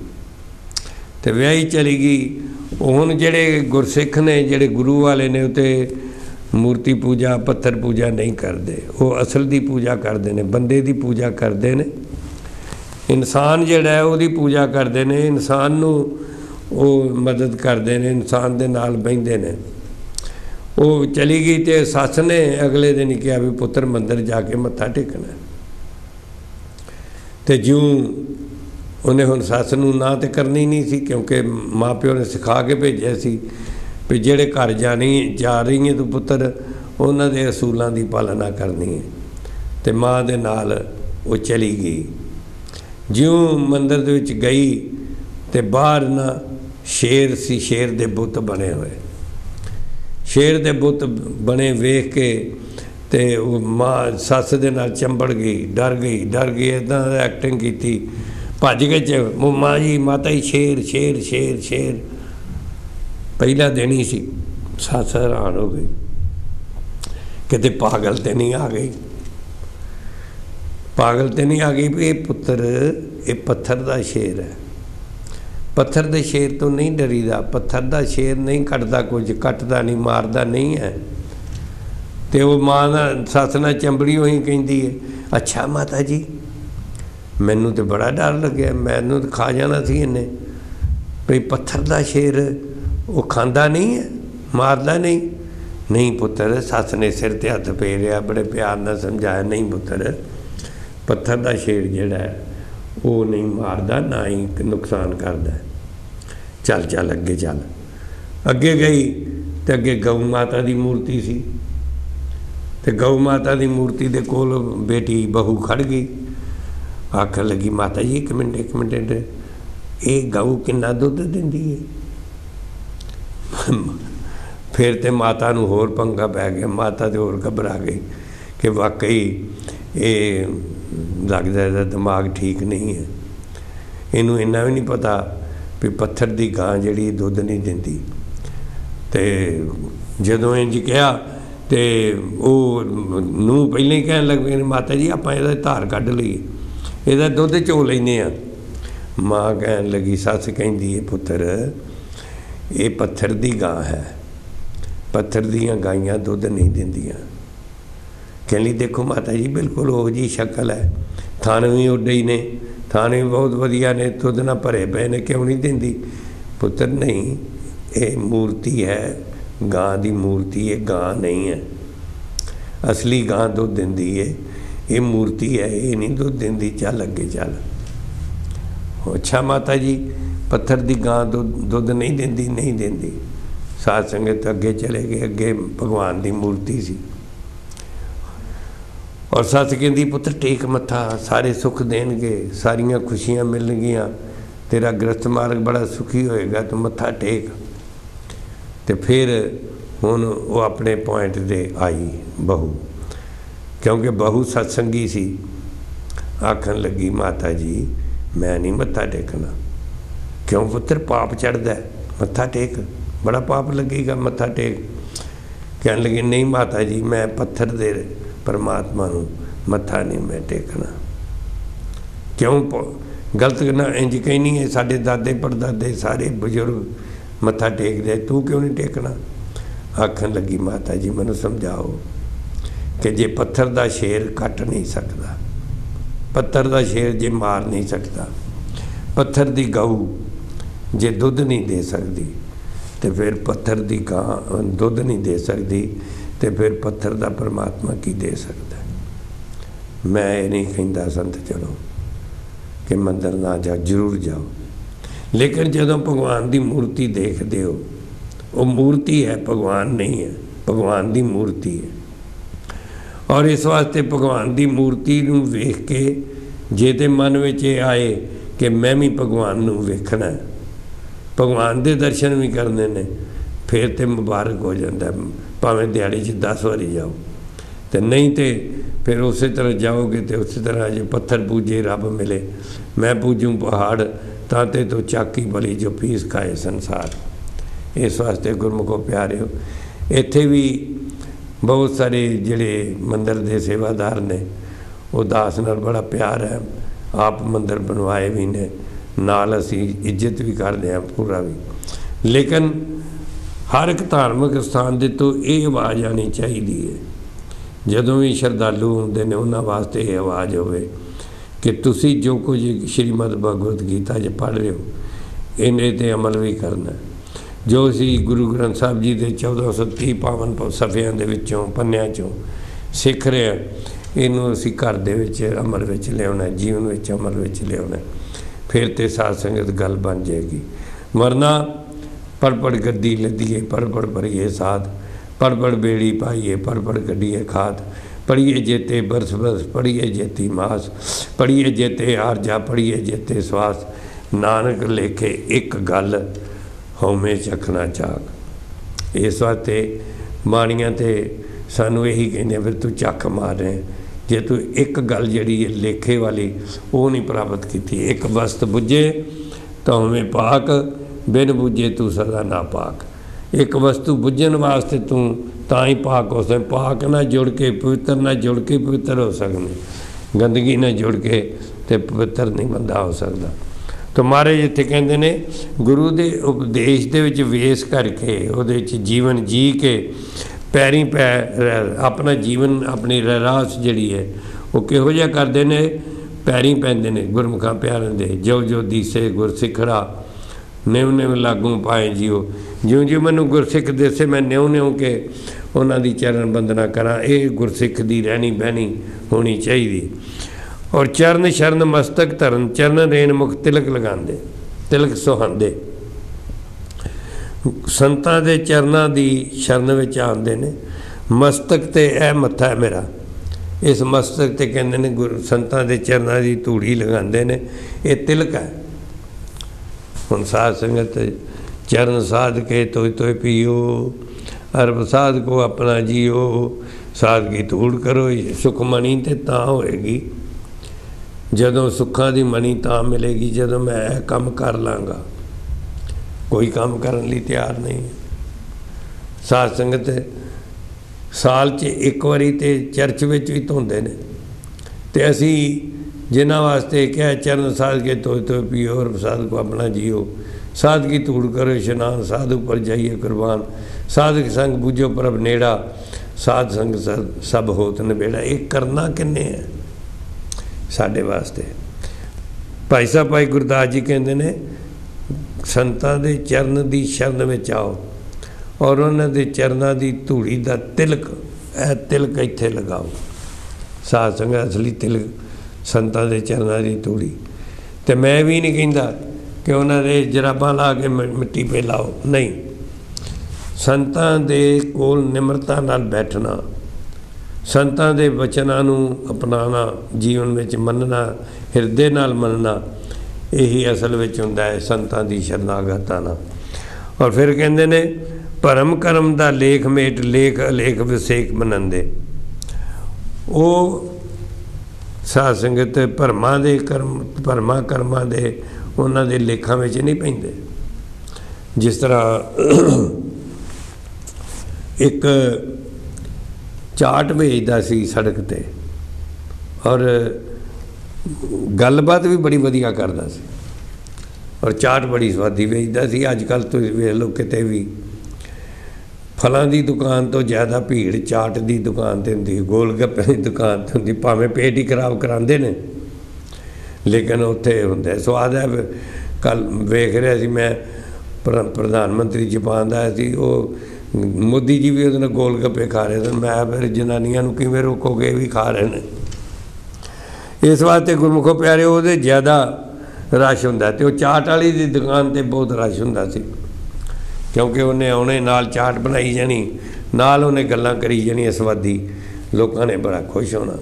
ਤੇ ਵਿਆਹੀ ਚਲੀ ਗਈ, ਹੁਣ ਜਿਹੜੇ ਗੁਰਸਿੱਖ ਨੇ, ਜਿਹੜੇ ਗੁਰੂ ਵਾਲੇ ਨੇ, ਉਤੇ ਮੂਰਤੀ ਪੂਜਾ, ਪੱਥਰ ਪੂਜਾ ਨਹੀਂ ਕਰਦੇ। ਉਹ ਅਸਲ ਦੀ ਪੂਜਾ ਕਰਦੇ ਨੇ, ਬੰਦੇ ਦੀ ਪੂਜਾ ਕਰਦੇ ਨੇ। ਇਨਸਾਨ ਜਿਹੜਾ ਉਹਦੀ ਪੂਜਾ ਕਰਦੇ ਨੇ, ਇਨਸਾਨ ਨੂੰ ਉਹ ਮਦਦ ਕਰਦੇ ਨੇ, ਇਨਸਾਨ ਦੇ ਨਾਲ ਬੈਠਦੇ ਨੇ। ਉਹ ਚਲੀ ਗਈ ਤੇ ਸੱਸ ਨੇ ਅਗਲੇ ਦਿਨ ਹੀ ਕਿਹਾ ਵੀ ਪੁੱਤਰ ਮੰਦਰ ਜਾ ਕੇ ਮੱਥਾ ਟੇਕਣਾ ਤੇ ਜਿਉਂ ਉਹਨੇ ਹੁਣ ਸੱਸ ਨੂੰ ਨਾ ਤੇ ਕਰਨੀ ਨਹੀਂ ਸੀ, ਕਿਉਂਕਿ ਮਾਪਿਓ ਨੇ ਸਿਖਾ ਕੇ ਭੇਜਿਆ ਸੀ ਵੀ ਜਿਹੜੇ ਘਰ ਜਾਣੀ, ਜਾ ਰਹੀ ਹੈ ਤੂੰ ਪੁੱਤਰ, ਉਹਨਾਂ ਦੇ ਅਸੂਲਾਂ ਦੀ ਪਾਲਣਾ ਕਰਨੀ ਹੈ। ਤੇ ਮਾਂ ਦੇ ਨਾਲ ਉਹ ਚਲੀ ਗਈ। ਜਿਉਂ ਮੰਦਰ ਦੇ ਵਿੱਚ ਗਈ ਤੇ ਬਾਹਰ ਨਾ ਸ਼ੇਰ ਸੀ, ਸ਼ੇਰ ਦੇ ਬੁੱਤ ਬਣੇ ਹੋਏ। ਸ਼ੇਰ ਦੇ ਬੁੱਤ ਬਣੇ ਵੇਖ ਕੇ ਤੇ ਉਹ ਮਾਂ, ਸੱਸ ਦੇ ਨਾਲ ਚੰਬੜ ਗਈ, ਡਰ ਗਈ ਡਰ ਗਈ ਇਦਾਂ ਐਕਟਿੰਗ ਕੀਤੀ। ਭੱਜ ਕੇ ਚ ਮਾਂ ਜੀ, ਮਾਤਾ ਜੀ, ਸ਼ੇਰ ਸ਼ੇਰ ਸ਼ੇਰ ਸ਼ੇਰ। ਪਹਿਲਾ ਦਿਨ ਹੀ ਸੀ, ਸੱਸ ਹੈਰਾਨ ਹੋ ਗਈ। ਕਿਤੇ ਪਾਗਲ ਤੇ ਨਹੀਂ ਆ ਗਈ। ਪਾਗਲ ਤੇ ਨਹੀਂ ਆ ਗਈ ਵੀ ਇਹ ਪੁੱਤਰ, ਇਹ ਪੱਥਰ ਦਾ ਸ਼ੇਰ ਹੈ। ਪੱਥਰ ਦੇ ਸ਼ੇਰ ਤੋਂ ਨਹੀਂ ਡਰੀਦਾ, ਪੱਥਰ ਦਾ ਸ਼ੇਰ ਨਹੀਂ ਕੱਟਦਾ ਕੁਝ, ਕੱਟਦਾ ਨਹੀਂ, ਮਾਰਦਾ ਨਹੀਂ ਹੈ। ਤੇ ਉਹ ਮਾਂ ਨਾਲ ਸੱਸ ਨਾਲ ਚੰਬੜੀ ਹੋਈ ਕਹਿੰਦੀ ਹੈ, ਅੱਛਾ ਮਾਤਾ ਜੀ, ਮੈਨੂੰ ਤੇ ਬੜਾ ਡਰ ਲੱਗਿਆ, ਮੈਨੂੰ ਤਾਂ ਖਾ ਜਾਣਾ ਸੀ ਇਹਨੇ। ਵੀ ਪੱਥਰ ਦਾ ਸ਼ੇਰ, ਉਹ ਖਾਂਦਾ ਨਹੀਂ ਹੈ, ਮਾਰਦਾ ਨਹੀਂ। ਨਹੀਂ ਪੁੱਤਰ, ਸੱਸ ਨੇ ਸਿਰ ਤੇ ਹੱਥ ਫੇਰਿਆ, ਬੜੇ ਪਿਆਰ ਨਾਲ ਸਮਝਾਇਆ, ਨਹੀਂ ਪੁੱਤਰ ਪੱਥਰ ਦਾ ਸ਼ੇਰ ਜਿਹੜਾ ਉਹ ਨਹੀਂ ਮਾਰਦਾ, ਨਾ ਹੀ ਨੁਕਸਾਨ ਕਰਦਾ ਚੱਲ ਚੱਲ, ਅੱਗੇ ਚੱਲ। ਅੱਗੇ ਗਈ ਤੇ ਅੱਗੇ ਗਊ ਮਾਤਾ ਦੀ ਮੂਰਤੀ ਸੀ। ਤੇ ਗਊ ਮਾਤਾ ਦੀ ਮੂਰਤੀ ਦੇ ਕੋਲ ਬੇਟੀ ਬਹੂ ਖੜ ਗਈ। ਆਖਣ ਲੱਗੀ, ਮਾਤਾ ਜੀ, ਇੱਕ ਮਿੰਟ ਇੱਕ ਮਿੰਟ ਇਹ ਗਊ ਕਿੰਨਾ ਦੁੱਧ ਦਿੰਦੀ ਹੈ ਫਿਰ ਤੇ ਮਾਤਾ ਨੂੰ ਹੋਰ ਪੰਗਾ ਪੈ ਗਿਆ। ਮਾਤਾ ਤੇ ਹੋਰ ਘਬਰਾ ਗਈ ਕਿ ਵਾਕਈ ਇਹ ਲੱਗਦਾ ਇਹਦਾ ਦਿਮਾਗ ਠੀਕ ਨਹੀਂ ਹੈ। ਇਹਨੂੰ ਇੰਨਾ ਵੀ ਨਹੀਂ ਪਤਾ ਵੀ ਪੱਥਰ ਦੀ ਗਾਂ ਜਿਹੜੀ ਦੁੱਧ ਨਹੀਂ ਦਿੰਦੀ। ਤੇ ਜਦੋਂ ਇੰਜ ਕਿਹਾ ਤੇ ਉਹ ਨੂੰ ਪਹਿਲਾਂ ਹੀ ਕਹਿਣ ਲੱਗ ਪਈ, ਮਾਤਾ ਜੀ, ਆਪਾਂ ਇਹਦਾ ਧਾਰ ਕੱਢ ਲਈਏ। ਇਹਦਾ ਦੁੱਧ ਚੋ ਲੈਨੇ ਆ ਮਾਂ ਕਹਿਣ ਲੱਗੀ, ਸੱਸ ਕਹਿੰਦੀ ਹੈ ਪੁੱਤਰ, ਇਹ ਪੱਥਰ ਦੀ ਗਾਂ ਹੈ। ਪੱਥਰ ਦੀਆਂ ਗਾਈਆਂ ਦੁੱਧ ਨਹੀਂ ਦਿੰਦੀਆਂ। ਕਹਿੰਦੀ ਦੇਖੋ ਮਾਤਾ ਜੀ, ਬਿਲਕੁਲ ਉਹ ਜੀ ਸ਼ਕਲ ਹੈ। ਥਾਣੇ ਵੀ ਉੱਡੇ ਹੀ ਨੇ, ਥਾਣੇ ਵੀ ਬਹੁਤ ਵਧੀਆ ਨੇ ਦੁੱਧ ਨਾਲ ਭਰੇ ਪਏ ਨੇ, ਕਿਉਂ ਨਹੀਂ ਦਿੰਦੀ? ਪੁੱਤਰ, ਨਹੀਂ, ਇਹ ਮੂਰਤੀ ਹੈ, ਗਾਂ ਦੀ ਮੂਰਤੀ, ਇਹ ਗਾਂ ਨਹੀਂ ਹੈ। ਅਸਲੀ ਗਾਂ ਦੁੱਧ ਦਿੰਦੀ ਹੈ ਇਹ ਮੂਰਤੀ ਹੈ, ਇਹ ਨਹੀਂ ਦੁੱਧ ਦਿੰਦੀ, ਚੱਲ ਅੱਗੇ ਚੱਲ। ਅੱਛਾ ਮਾਤਾ ਜੀ, ਪੱਥਰ ਦੀ ਗਾਂ ਦੁੱਧ ਨਹੀਂ ਦਿੰਦੀ ਨਹੀਂ ਦਿੰਦੀ। ਸਾਧ ਸੰਗਤ ਅੱਗੇ ਚਲੇ ਗਏ, ਅੱਗੇ ਭਗਵਾਨ ਦੀ ਮੂਰਤੀ ਸੀ। ਔਰ ਸੱਸ ਕਹਿੰਦੀ ਪੁੱਤਰ ਟੇਕ ਮੱਥਾ, ਸਾਰੇ ਸੁੱਖ ਦੇਣਗੇ, ਸਾਰੀਆਂ ਖੁਸ਼ੀਆਂ ਮਿਲਣਗੀਆਂ। ਤੇਰਾ ਗ੍ਰਸਥ ਮਾਰਗ ਬੜਾ ਸੁਖੀ ਹੋਏਗਾ, ਤੂੰ ਮੱਥਾ ਟੇਕ। ਤੇ ਫਿਰ ਹੁਣ ਉਹ ਆਪਣੇ ਪੁਆਇੰਟ ਤੇ ਆਈ, ਬਹੂ। ਕਿਉਂਕਿ ਬਹੂ ਸਤਸੰਗੀ ਸੀ, ਆਖਣ ਲੱਗੀ, ਮਾਤਾ ਜੀ, ਮੈਂ ਨਹੀਂ ਮੱਥਾ ਟੇਕਣਾ। ਕਿਉਂ ਪੁੱਤਰ, ਪਾਪ ਚੜਦਾ ਮੱਥਾ ਟੇਕ। ਬੜਾ ਪਾਪ ਲੱਗੇਗਾ, ਮੱਥਾ ਟੇਕ। ਕਹਿਣ ਲੱਗੀ, ਨਹੀਂ ਮਾਤਾ ਜੀ, ਮੈਂ ਪੱਥਰ ਦੇ ਪਰਮਾਤਮਾ ਨੂੰ ਮੱਥਾ ਨਹੀਂ ਮੈਂ ਟੇਕਣਾ। ਕਿਉਂ ਗਲਤ ਨਾ ਇੰਜ ਕਹਿਨੀ ਹੈ ਸਾਡੇ ਦਾਦੇ ਪੜਦਾਦੇ ਸਾਰੇ ਬਜ਼ੁਰਗ ਮੱਥਾ ਟੇਕਦੇ ਤੂੰ ਕਿਉਂ ਨਹੀਂ ਟੇਕਣਾ? ਆਖਣ ਲੱਗੀ ਮਾਤਾ ਜੀ, ਮੈਨੂੰ ਸਮਝਾਓ ਕਿ ਜੇ ਪੱਥਰ ਦਾ ਸ਼ੇਰ ਕੱਟ ਨਹੀਂ ਸਕਦਾ, ਪੱਥਰ ਦਾ ਸ਼ੇਰ ਜੇ ਮਾਰ ਨਹੀਂ ਸਕਦਾ, ਪੱਥਰ ਦੀ ਗਊ ਜੇ ਦੁੱਧ ਨਹੀਂ ਦੇ ਸਕਦੀ, ਤੇ ਫਿਰ ਪੱਥਰ ਦੀ ਗਾਂ ਦੁੱਧ ਨਹੀਂ ਦੇ ਸਕਦੀ ਤੇ ਫਿਰ ਪੱਥਰ ਦਾ ਪਰਮਾਤਮਾ ਕੀ ਦੇ ਸਕਦਾ ਮੈਂ ਇਹ ਨਹੀਂ ਕਹਿੰਦਾ ਸੰਤ ਚਲੋ ਕਿ ਮੰਦਰ ਨਾ ਜਾ ਜ਼ਰੂਰ ਜਾਓ। ਲੇਕਿਨ ਜਦੋਂ ਭਗਵਾਨ ਦੀ ਮੂਰਤੀ ਦੇਖਦੇ ਹੋ, ਉਹ ਮੂਰਤੀ ਹੈ, ਭਗਵਾਨ ਨਹੀਂ ਹੈ, ਭਗਵਾਨ ਦੀ ਮੂਰਤੀ ਹੈ। ਔਰ ਇਸ ਵਾਸਤੇ ਭਗਵਾਨ ਦੀ ਮੂਰਤੀ ਨੂੰ ਵੇਖ ਕੇ ਜੇ ਤੇ ਮਨ ਵਿੱਚ ਇਹ ਆਏ ਕਿ ਮੈਂ ਵੀ ਭਗਵਾਨ ਨੂੰ ਵੇਖਣਾ ਭਗਵਾਨ ਦੇ ਦਰਸ਼ਨ ਵੀ ਕਰਨੇ ਨੇ, ਫਿਰ ਤੇ ਮੁਬਾਰਕ ਹੋ ਜਾਂਦਾ ਭਾਵੇਂ ਦਿਹਾੜੀ 'ਚ 10 ਵਾਰੀ ਜਾਓ। ਤੇ ਨਹੀਂ ਤੇ ਫਿਰ ਉਸੇ ਤਰ੍ਹਾਂ ਜਾਓਗੇ ਤੇ ਉਸੇ ਤਰ੍ਹਾਂ ਜੇ ਪੱਥਰ ਪੂਜੇ ਰੱਬ ਮਿਲੇ, ਮੈਂ ਪੂਜੂ ਪਹਾੜ, ਤਾਂ ਤੇ ਤੋ ਚਾਕੀ ਬਲੀ ਜੋ ਪੀਸ ਖਾਏ ਸੰਸਾਰ। ਇਸ ਵਾਸਤੇ ਗੁਰਮੁਖੋ ਪਿਆਰਿਓ, ਇੱਥੇ ਵੀ ਬਹੁਤ ਸਾਰੇ ਜਿਹੜੇ ਮੰਦਰ ਦੇ ਸੇਵਾਦਾਰ ਨੇ, ਉਹ ਦਾਸ ਨਾਲ ਬੜਾ ਪਿਆਰ ਹੈ, ਆਪ ਮੰਦਰ ਬਣਵਾਏ ਵੀ ਨੇ, ਨਾਲ ਅਸੀਂ ਇੱਜ਼ਤ ਵੀ ਕਰਦੇ ਹਾਂ ਪੂਰਾ ਵੀ। ਲੇਕਿਨ ਹਰ ਇੱਕ ਧਾਰਮਿਕ ਸਥਾਨ ਦੇ ਤੋਂ ਇਹ ਆਵਾਜ਼ ਆਣੀ ਚਾਹੀਦੀ ਹੈ। ਜਦੋਂ ਵੀ ਸ਼ਰਧਾਲੂ ਹੁੰਦੇ ਨੇ, ਉਹਨਾਂ ਵਾਸਤੇ ਇਹ ਆਵਾਜ਼ ਹੋਵੇ ਕਿ ਤੁਸੀਂ ਜੋ ਕੁਝ ਸ਼੍ਰੀਮਦ ਭਗਵਦ ਗੀਤਾ 'ਚ ਪੜ੍ਹ ਰਹੇ ਹੋ, ਇਹਨੇ ਤੇ ਅਮਲ ਵੀ ਕਰਨਾ। ਜੋ ਅਸੀਂ ਗੁਰੂ ਗ੍ਰੰਥ ਸਾਹਿਬ ਜੀ ਦੇ 1430 ਪਾਵਨ ਸਫਿਆਂ ਦੇ ਵਿੱਚੋਂ, ਪੰਨਿਆਂ ਚੋਂ ਸਿੱਖ ਰਹੇ ਹਾਂ, ਇਹਨੂੰ ਅਸੀਂ ਘਰ ਦੇ ਵਿੱਚ ਅਮਲ ਵਿੱਚ ਲਿਆਉਣਾ ਜੀਵਨ ਵਿੱਚ ਅਮਲ ਵਿੱਚ ਲਿਆਉਣਾ ਫਿਰ ਤੇ ਸਾਧ ਸੰਗਤ ਗੱਲ ਬਣ ਜਾਏਗੀ। ਵਰਨਾ ਪੜ ਪੜ ਗੱਦੀ ਲੱਦੀਏ ਪੜ ਪੜ ਭਰੀਏ ਸਾਧ ਪੜ ਪੜ ਬੇੜੀ ਪਾਈਏ ਪੜ ਪੜ ਗੱਡੀਏ ਖਾਦ। ਪੜੀਏ ਜੇਤੇ ਬਰਸ ਬਰਸ, ਪੜੀਏ ਜੇਤੀ ਮਾਸ। ਪੜੀਏ ਜੇਤੇ ਆਰਜਾ, ਪੜੀਏ ਜੇਤੇ ਸਵਾਸ। ਨਾਨਕ ਲੇਖੇ ਇੱਕ ਗੱਲ, ਹਉਮੈ ਚਖਣਾ ਚਾਕ। ਇਸ ਵਾਸਤੇ ਬਾਣੀਆਂ ਤੇ ਸਾਨੂੰ ਇਹੀ ਕਹਿੰਦੇ ਫਿਰ ਤੂੰ ਚੱਕ ਮਾਰ ਰਿਹਾ। ਜੇ ਤੂੰ ਇੱਕ ਗੱਲ ਜਿਹੜੀ ਹੈ ਲੇਖੇ ਵਾਲੀ, ਉਹ ਨਹੀਂ ਪ੍ਰਾਪਤ ਕੀਤੀ। ਇੱਕ ਵਸਤ ਬੁੱਝੇ ਤਾਂ ਹਉਮੈ ਪਾਕ ਬਿਨ ਬੁੱਝੇ ਤੂੰ ਸਦਾ ਨਾ ਪਾਕ। ਇੱਕ ਵਸਤੂ ਬੁੱਝਣ ਵਾਸਤੇ ਤੂੰ ਤਾਂ ਹੀ ਪਾਕ ਹੋ ਸਕੇ ਪਾਕ ਨਾਲ ਜੁੜ ਕੇ ਪਵਿੱਤਰ ਨਾਲ ਜੁੜ ਕੇ ਪਵਿੱਤਰ ਹੋ ਸਕਦੇ। ਗੰਦਗੀ ਨਾਲ ਜੁੜ ਕੇ ਤੇ ਪਵਿੱਤਰ ਨਹੀਂ ਬੰਦਾ ਹੋ ਸਕਦਾ। ਤਾਂ ਮਹਾਰਾਜ ਇੱਥੇ ਕਹਿੰਦੇ ਨੇ, ਗੁਰੂ ਦੇ ਉਪਦੇਸ਼ ਦੇ ਵਿੱਚ ਵੇਸ ਕਰਕੇ ਉਹਦੇ ਵਿੱਚ ਜੀਵਨ ਜੀ ਕੇ ਪੈਰੀ ਪੈ ਆਪਣਾ ਜੀਵਨ, ਆਪਣੀ ਰਹਿਰਾਸ ਜਿਹੜੀ ਹੈ, ਉਹ ਕਿਹੋ ਜਿਹਾ ਕਰਦੇ ਨੇ? ਪੈਰੀ ਪੈਂਦੇ ਨੇ ਗੁਰਮੁਖਾਂ ਪਿਆਰਿਆਂ ਦੇ। ਜੋ ਜੋ ਦੀਸੇ ਗੁਰਸਿਖੜਾ ਨਿਉ ਨਿਉ ਲਾਗੂ ਪਾਏ ਜਿਉ ਜਿਉਂ ਜਿਉਂ ਮੈਨੂੰ ਗੁਰਸਿੱਖ ਦੇਸੇ, ਮੈਂ ਨਿਉ ਨਿਉ ਕੇ ਉਹਨਾਂ ਦੀ ਚਰਨ ਬੰਦਨਾ ਕਰਾਂ। ਇਹ ਗੁਰਸਿੱਖ ਦੀ ਰਹਿਣੀ ਬਹਿਣੀ ਹੋਣੀ ਚਾਹੀਦੀ। ਔਰ ਚਰਨ ਸ਼ਰਨ ਮਸਤਕ ਧਰਨ, ਚਰਨ ਰੇਣ ਮੁਖ ਤਿਲਕ ਲਗਾਉਂਦੇ, ਤਿਲਕ ਸੁਹਾਉਂਦੇ। ਸੰਤਾਂ ਦੇ ਚਰਨਾਂ ਦੀ ਸ਼ਰਨ ਵਿੱਚ ਆਉਂਦੇ ਨੇ। ਮਸਤਕ ਤੇ ਇਹ ਮੱਥਾ ਹੈ ਮੇਰਾ। ਇਸ ਮਸਤਕ ਤੇ ਕਹਿੰਦੇ ਨੇ ਗੁਰੂ ਸੰਤਾਂ ਦੇ ਚਰਨਾਂ ਦੀ ਧੂੜੀ ਲਗਾਉਂਦੇ ਨੇ। ਇਹ ਤਿਲਕ ਹੈ। ਹੁਣ ਸਾਧ ਸੰਗਤ ਚਰਨ ਸਾਧ ਕੇ ਤੋਇ ਤੋਇ ਪੀਓ, ਅਰਬ ਸਾਧ ਕੋ ਆਪਣਾ ਜੀਓ, ਸਾਧ ਕੀ ਧੂੜ ਕਰੋ ਸੁਖ ਮਣੀ ਤੇ ਤਾਂ ਹੋਏਗੀ। ਜਦੋਂ ਸੁੱਖਾਂ ਦੀ ਮਣੀ ਤਾਂ ਮਿਲੇਗੀ, ਜਦੋਂ ਮੈਂ ਇਹ ਕੰਮ ਕਰ ਲਾਂਗਾ। ਕੋਈ ਕੰਮ ਕਰਨ ਲਈ ਤਿਆਰ ਨਹੀਂ। ਸਾਧ ਸੰਗਤ ਸਾਲ 'ਚ ਇੱਕ ਵਾਰੀ ਤੇ ਚਰਚ ਵਿੱਚ ਵੀ ਧੋਂਦੇ ਨੇ। ਤੇ ਅਸੀਂ ਜਿਨ੍ਹਾਂ ਵਾਸਤੇ ਕਿਹਾ, ਚਰਨ ਸਾਧ ਕੇ ਤੋਏ ਤੋਏ ਪੀਓ ਔਰ ਸਾਧ ਕੋ ਆਪਣਾ ਜੀਓ। ਸਾਧ ਕੀ ਧੂੜ ਕਰੋ, ਇਸ਼ਨਾਨ ਸਾਧੂ ਪਰ ਜਾਈਏ ਕੁਰਬਾਨ। ਸਾਧਕ ਸੰਗ ਬੁਝੋ ਪ੍ਰਭ ਨੇੜਾ, ਸਾਧ ਸੰਗ ਸਭ ਹੋਤ ਨਵੇੜਾ ਇਹ ਕਰਨਾ ਕਿੰਨੇ ਹੈ ਸਾਡੇ ਵਾਸਤੇ? ਭਾਈ ਸਾਹਿਬ, ਭਾਈ ਗੁਰਦਾਸ ਜੀ ਕਹਿੰਦੇ ਨੇ, ਸੰਤਾਂ ਦੇ ਚਰਨ ਦੀ ਸ਼ਰਨ ਵਿੱਚ ਆਓ ਔਰ ਉਹਨਾਂ ਦੇ ਚਰਨਾਂ ਦੀ ਧੂੜੀ ਦਾ ਤਿਲਕ, ਇਹ ਤਿਲਕ ਇੱਥੇ ਲਗਾਓ। ਸਾਧ ਸੰਗਤ ਅਸਲੀ ਤਿਲਕ ਸੰਤਾਂ ਦੇ ਚਰਨਾਂ ਦੀ ਤੂੜੀ। ਤੇ ਮੈਂ ਵੀ ਨਹੀਂ ਕਹਿੰਦਾ ਕਿ ਉਹਨਾਂ ਦੇ ਜਰਾਬਾਂ ਲਾ ਕੇ ਮਿੱਟੀ ਪੇ ਲਾਓ। ਨਹੀਂ। ਸੰਤਾਂ ਦੇ ਕੋਲ ਨਿਮਰਤਾ ਨਾਲ ਬੈਠਣਾ, ਸੰਤਾਂ ਦੇ ਵਚਨਾਂ ਨੂੰ ਅਪਣਾਉਣਾ, ਜੀਵਨ ਵਿੱਚ ਮੰਨਣਾ, ਹਿਰਦੇ ਨਾਲ ਮੰਨਣਾ, ਇਹੀ ਅਸਲ ਵਿੱਚ ਹੁੰਦਾ ਹੈ ਸੰਤਾਂ ਦੀ ਸ਼ਰਨਾਗਤਾ ਨਾਲ। ਔਰ ਫਿਰ ਕਹਿੰਦੇ ਨੇ, ਭਰਮ ਕਰਮ ਦਾ ਲੇਖ ਮੇਟ ਲੇਖ ਅਲੇਖ ਵਿਸੇਖ ਮੰਨਦੇ। ਉਹ ਸਾਧ ਸੰਗਤ ਭਰਮਾਂ ਦੇ ਕਰਮ, ਭਰਮਾਂ ਕਰਮਾਂ ਦੇ ਉਹਨਾਂ ਦੇ ਲੇਖਾਂ ਵਿੱਚ ਨਹੀਂ ਪੈਂਦੇ। ਜਿਸ ਤਰ੍ਹਾਂ ਇੱਕ ਚਾਟ ਵੇਚਦਾ ਸੀ ਸੜਕ ਤੇ ਔਰ ਗੱਲਬਾਤ ਵੀ ਬੜੀ ਵਧੀਆ ਕਰਦਾ ਸੀ। ਔਰ ਚਾਟ ਬੜੀ ਸਵਾਦੀ ਵੇਚਦਾ ਸੀ। ਅੱਜ ਕੱਲ ਤੁਸੀਂ ਵੇਖ ਲਓ ਕਿਤੇ ਵੀ ਫਲਾਂ ਦੀ ਦੁਕਾਨ ਤੋਂ ਜ਼ਿਆਦਾ ਭੀੜ, ਚਾਟ ਦੀ ਦੁਕਾਨ ਤੇ ਹੁੰਦੀ ਗੋਲ ਗੱਪੇ ਦੀ ਦੁਕਾਨ ਤੇ ਹੁੰਦੀ, ਭਾਵੇਂ ਪੇਟ ਹੀ ਖਰਾਬ ਕਰਾਉਂਦੇ ਨੇ। ਲੇਕਿਨ ਉੱਥੇ ਹੁੰਦਾ ਸਵਾਦ ਹੈ। ਕੱਲ ਵੇਖ ਰਿਹਾ ਸੀ ਮੈਂ ਪ੍ਰਧਾਨ ਮੰਤਰੀ ਜਾਪਾਨ ਦਾ ਸੀ। ਉਹ ਮੋਦੀ ਜੀ ਵੀ ਉਹਦੇ ਨਾਲ ਗੋਲ ਗੱਪੇ ਖਾ ਰਹੇ ਸਨ। ਮੈਂ ਫਿਰ ਜਨਾਨੀਆਂ ਨੂੰ ਕਿਵੇਂ ਰੋਕੋਗੇ? ਵੀ ਖਾ ਰਹੇ ਨੇ। ਇਸ ਵਾਸਤੇ ਗੁਰਮੁਖੋ ਪਿਆਰੇ, ਉਹਦੇ ਜ਼ਿਆਦਾ ਰਸ਼ ਹੁੰਦਾ ਤੇ ਉਹ ਚਾਟ ਵਾਲੀ ਦੀ ਦੁਕਾਨ ਤੇ ਬਹੁਤ ਰਸ਼ ਹੁੰਦਾ ਸੀ। ਕਿਉਂਕਿ ਉਹਨੇ ਆਉਣੇ ਨਾਲ ਚਾਟ ਬਣਾਈ ਜਾਣੀ, ਨਾਲ ਉਹਨੇ ਗੱਲਾਂ ਕਰੀ ਜਾਣੀਆਂ ਸਵਾਦੀ। ਲੋਕਾਂ ਨੇ ਬੜਾ ਖੁਸ਼ ਹੋਣਾ।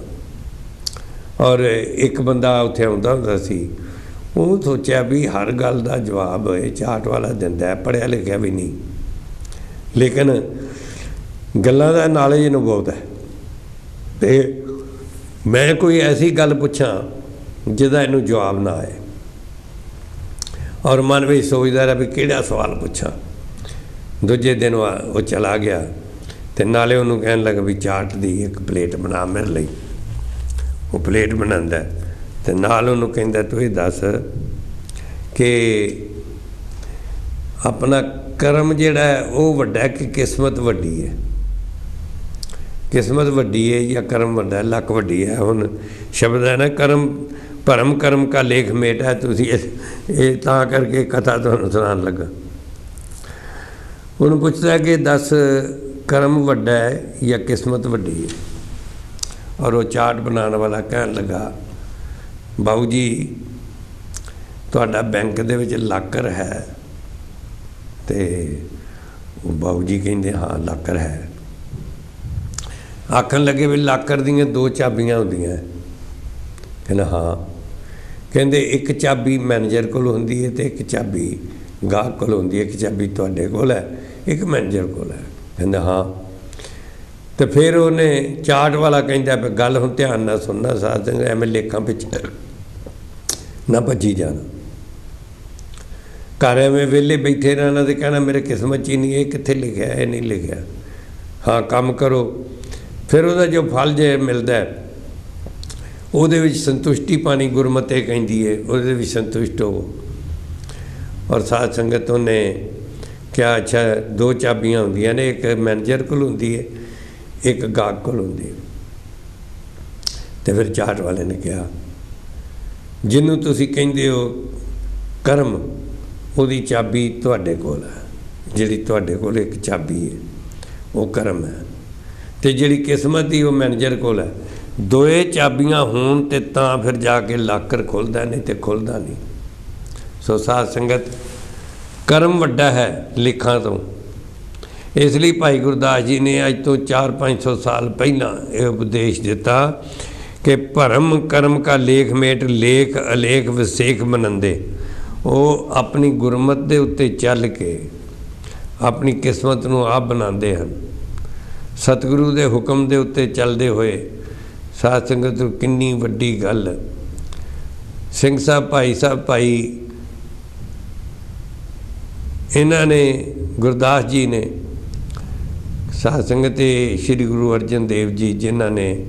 ਔਰ ਇੱਕ ਬੰਦਾ ਉੱਥੇ ਆਉਂਦਾ ਹੁੰਦਾ ਸੀ, ਉਹ ਸੋਚਿਆ ਵੀ ਹਰ ਗੱਲ ਦਾ ਜਵਾਬ ਇਹ ਚਾਟ ਵਾਲਾ ਦਿੰਦਾ ਹੈ ਪੜਿਆ ਲਿਖਿਆ ਵੀ ਨਹੀਂ। ਲੇਕਿਨ ਗੱਲਾਂ ਦਾ ਨਾਲੇਜ ਨੂੰ ਬਹੁਤ ਹੈ। ਤੇ ਮੈਂ ਕੋਈ ਐਸੀ ਗੱਲ ਪੁੱਛਾਂ ਜਿਹਦਾ ਇਹਨੂੰ ਜਵਾਬ ਨਾ ਆਏ। ਔਰ ਮਨ ਵਿੱਚ ਸੋਚਦਾ ਰਿਹਾ ਵੀ ਕਿਹੜਾ ਸਵਾਲ ਪੁੱਛਾਂ। ਦੂਜੇ ਦਿਨ ਉਹ ਚਲਾ ਗਿਆ ਤੇ ਨਾਲੇ ਉਹਨੂੰ ਕਹਿਣ ਲੱਗਾ ਵੀ ਚਾਟ ਦੀ ਇੱਕ ਪਲੇਟ ਬਣਾ ਮੇਰੇ ਲਈ। ਉਹ ਪਲੇਟ ਬਣਾਉਂਦਾ ਤੇ ਨਾਲ ਉਹਨੂੰ ਕਹਿੰਦਾ, ਤੂੰ ਇਹ ਦੱਸ ਕਿ ਆਪਣਾ ਕਰਮ ਜਿਹੜਾ ਹੈ, ਉਹ ਵੱਡਾ ਕਿ ਕਿਸਮਤ ਵੱਡੀ ਹੈ? ਕਿਸਮਤ ਵੱਡੀ ਹੈ ਜਾਂ ਕਰਮ ਵੱਡਾ ਹੈ? ਲੱਕ ਵੱਡੀ ਹੈ? ਹੁਣ ਸ਼ਬਦ ਹੈ ਨਾ, ਕਰਮ, ਭਰਮ, ਕਰਮ ਕਾ ਲੇਖ ਮੇਟ ਹੈ। ਤੁਸੀਂ ਇਹ ਤਾਂ ਕਰਕੇ ਕਥਾ ਤੁਹਾਨੂੰ ਸੁਣਾਉਣ ਲੱਗਾ। ਉਹਨੂੰ ਪੁੱਛਦਾ ਕਿ ਦੱਸ ਕਰਮ ਵੱਡਾ ਹੈ ਜਾਂ ਕਿਸਮਤ ਵੱਡੀ ਹੈ। ਔਰ ਉਹ ਚਾਰਟ ਬਣਾਉਣ ਵਾਲਾ ਕਹਿਣ ਲੱਗਾ ਬਾਬੂ ਜੀ, ਤੁਹਾਡਾ ਬੈਂਕ ਦੇ ਵਿੱਚ ਲਾਕਰ ਹੈ। ਤੇ ਉਹ ਬਾਬੂ ਜੀ ਕਹਿੰਦੇ, ਹਾਂ, ਲਾਕਰ ਹੈ। ਆਖਣ ਲੱਗੇ ਵੀ ਲਾਕਰ ਦੀਆਂ ਦੋ ਚਾਬੀਆਂ ਹੁੰਦੀਆਂ। ਕਹਿੰਦਾ, ਹਾਂ। ਕਹਿੰਦੇ, ਇੱਕ ਚਾਬੀ ਮੈਨੇਜਰ ਕੋਲ ਹੁੰਦੀ ਹੈ ਤੇ ਇੱਕ ਚਾਬੀ ਗਾਹਕ ਕੋਲ ਹੁੰਦੀ ਹੈ ਇੱਕ ਚਾਬੀ ਤੁਹਾਡੇ ਕੋਲ ਹੈ, ਇੱਕ ਮੈਨੇਜਰ ਕੋਲ ਹੈ। ਕਹਿੰਦਾ, ਹਾਂ। ਤੇ ਫਿਰ ਉਹਨੇ ਚਾਰਟ ਵਾਲਾ ਕਹਿੰਦਾ ਵੀ ਗੱਲ ਹੁਣ ਧਿਆਨ ਨਾਲ ਸੁਣਨਾ, ਸਾਧ ਸੰਗਤ, ਐਵੇਂ ਲੇਖਾਂ ਪਿੱਛੇ ਨਾ ਭੱਜੀ ਜਾਣਾ। ਘਰ ਐਵੇਂ ਵਿਹਲੇ ਬੈਠੇ ਰਹਿਣਾ ਤੇ ਕਹਿਣਾ, ਮੇਰੇ ਕਿਸਮਤ 'ਚ ਹੀ ਨਹੀਂ, ਇਹ ਕਿੱਥੇ ਲਿਖਿਆ, ਇਹ ਨਹੀਂ ਲਿਖਿਆ। ਹਾਂ, ਕੰਮ ਕਰੋ। ਫਿਰ ਉਹਦਾ ਜੋ ਫਲ ਜੇ ਮਿਲਦਾ ਉਹਦੇ ਵਿੱਚ ਸੰਤੁਸ਼ਟੀ ਪਾਣੀ ਗੁਰਮਤੇ ਕਹਿੰਦੀ ਹੈ, ਉਹਦੇ ਵਿੱਚ ਸੰਤੁਸ਼ਟ ਹੋਵੋ। ਔਰ ਸਾਧ ਸੰਗਤ ਉਹਨੇ ਕਿਹਾ, ਅੱਛਾ, ਦੋ ਚਾਬੀਆਂ ਹੁੰਦੀਆਂ ਨੇ, ਇੱਕ ਮੈਨੇਜਰ ਕੋਲ ਹੁੰਦੀ ਹੈ, ਇੱਕ ਗਾਹਕ ਕੋਲ ਹੁੰਦੀ ਹੈ। ਤੇ ਫਿਰ ਚਾਟ ਵਾਲੇ ਨੇ ਕਿਹਾ, ਜਿਹਨੂੰ ਤੁਸੀਂ ਕਹਿੰਦੇ ਹੋ ਕਰਮ, ਉਹਦੀ ਚਾਬੀ ਤੁਹਾਡੇ ਕੋਲ ਹੈ। ਜਿਹੜੀ ਤੁਹਾਡੇ ਕੋਲ ਇੱਕ ਚਾਬੀ ਹੈ, ਉਹ ਕਰਮ ਹੈ। ਤੇ ਜਿਹੜੀ ਕਿਸਮਤ ਦੀ ਉਹ ਮੈਨੇਜਰ ਕੋਲ ਹੈ। ਦੋਏ ਚਾਬੀਆਂ ਹੋਣ ਤੇ ਤਾਂ ਫਿਰ ਜਾ ਕੇ ਲਾਕਰ ਖੁੱਲਦਾ ਨਹੀਂ ਤੇ ਖੁੱਲਦਾ ਨਹੀਂ। ਸੋ ਸਾਧ ਸੰਗਤ ਕਰਮ ਵੱਡਾ ਹੈ ਲਿਖਾਂ ਤੋਂ। ਇਸ ਲਈ ਭਾਈ ਗੁਰਦਾਸ ਜੀ ਨੇ ਅੱਜ ਤੋਂ 4-500 ਸਾਲ ਪਹਿਲਾਂ ਇਹ ਉਪਦੇਸ਼ ਦਿੱਤਾ ਕਿ ਭਰਮ ਕਰਮ ਕਾ ਲੇਖ ਮੇਟ ਲੇਖ ਅਲੇਖ ਵਿਸੇਖ ਮਨੰਦੇ। ਉਹ ਆਪਣੀ ਗੁਰਮਤ ਦੇ ਉੱਤੇ ਚੱਲ ਕੇ ਆਪਣੀ ਕਿਸਮਤ ਨੂੰ ਆਪ ਬਣਾਉਂਦੇ ਹਨ। ਸਤਿਗੁਰੂ ਦੇ ਹੁਕਮ ਦੇ ਉੱਤੇ ਚੱਲਦੇ ਹੋਏ ਸਾਧ ਸੰਗਤ ਨੂੰ ਕਿੰਨੀ ਵੱਡੀ ਗੱਲ। ਸਿੰਘ ਸਾਹਿਬ, ਭਾਈ ਸਾਹਿਬ, ਭਾਈ ਇਹਨਾਂ ਨੇ, ਗੁਰਦਾਸ ਜੀ ਨੇ, ਸਾਧ ਸੰਗਤ ਤੇ ਸ੍ਰੀ ਗੁਰੂ ਅਰਜਨ ਦੇਵ ਜੀ ਜਿਨ੍ਹਾਂ ਨੇ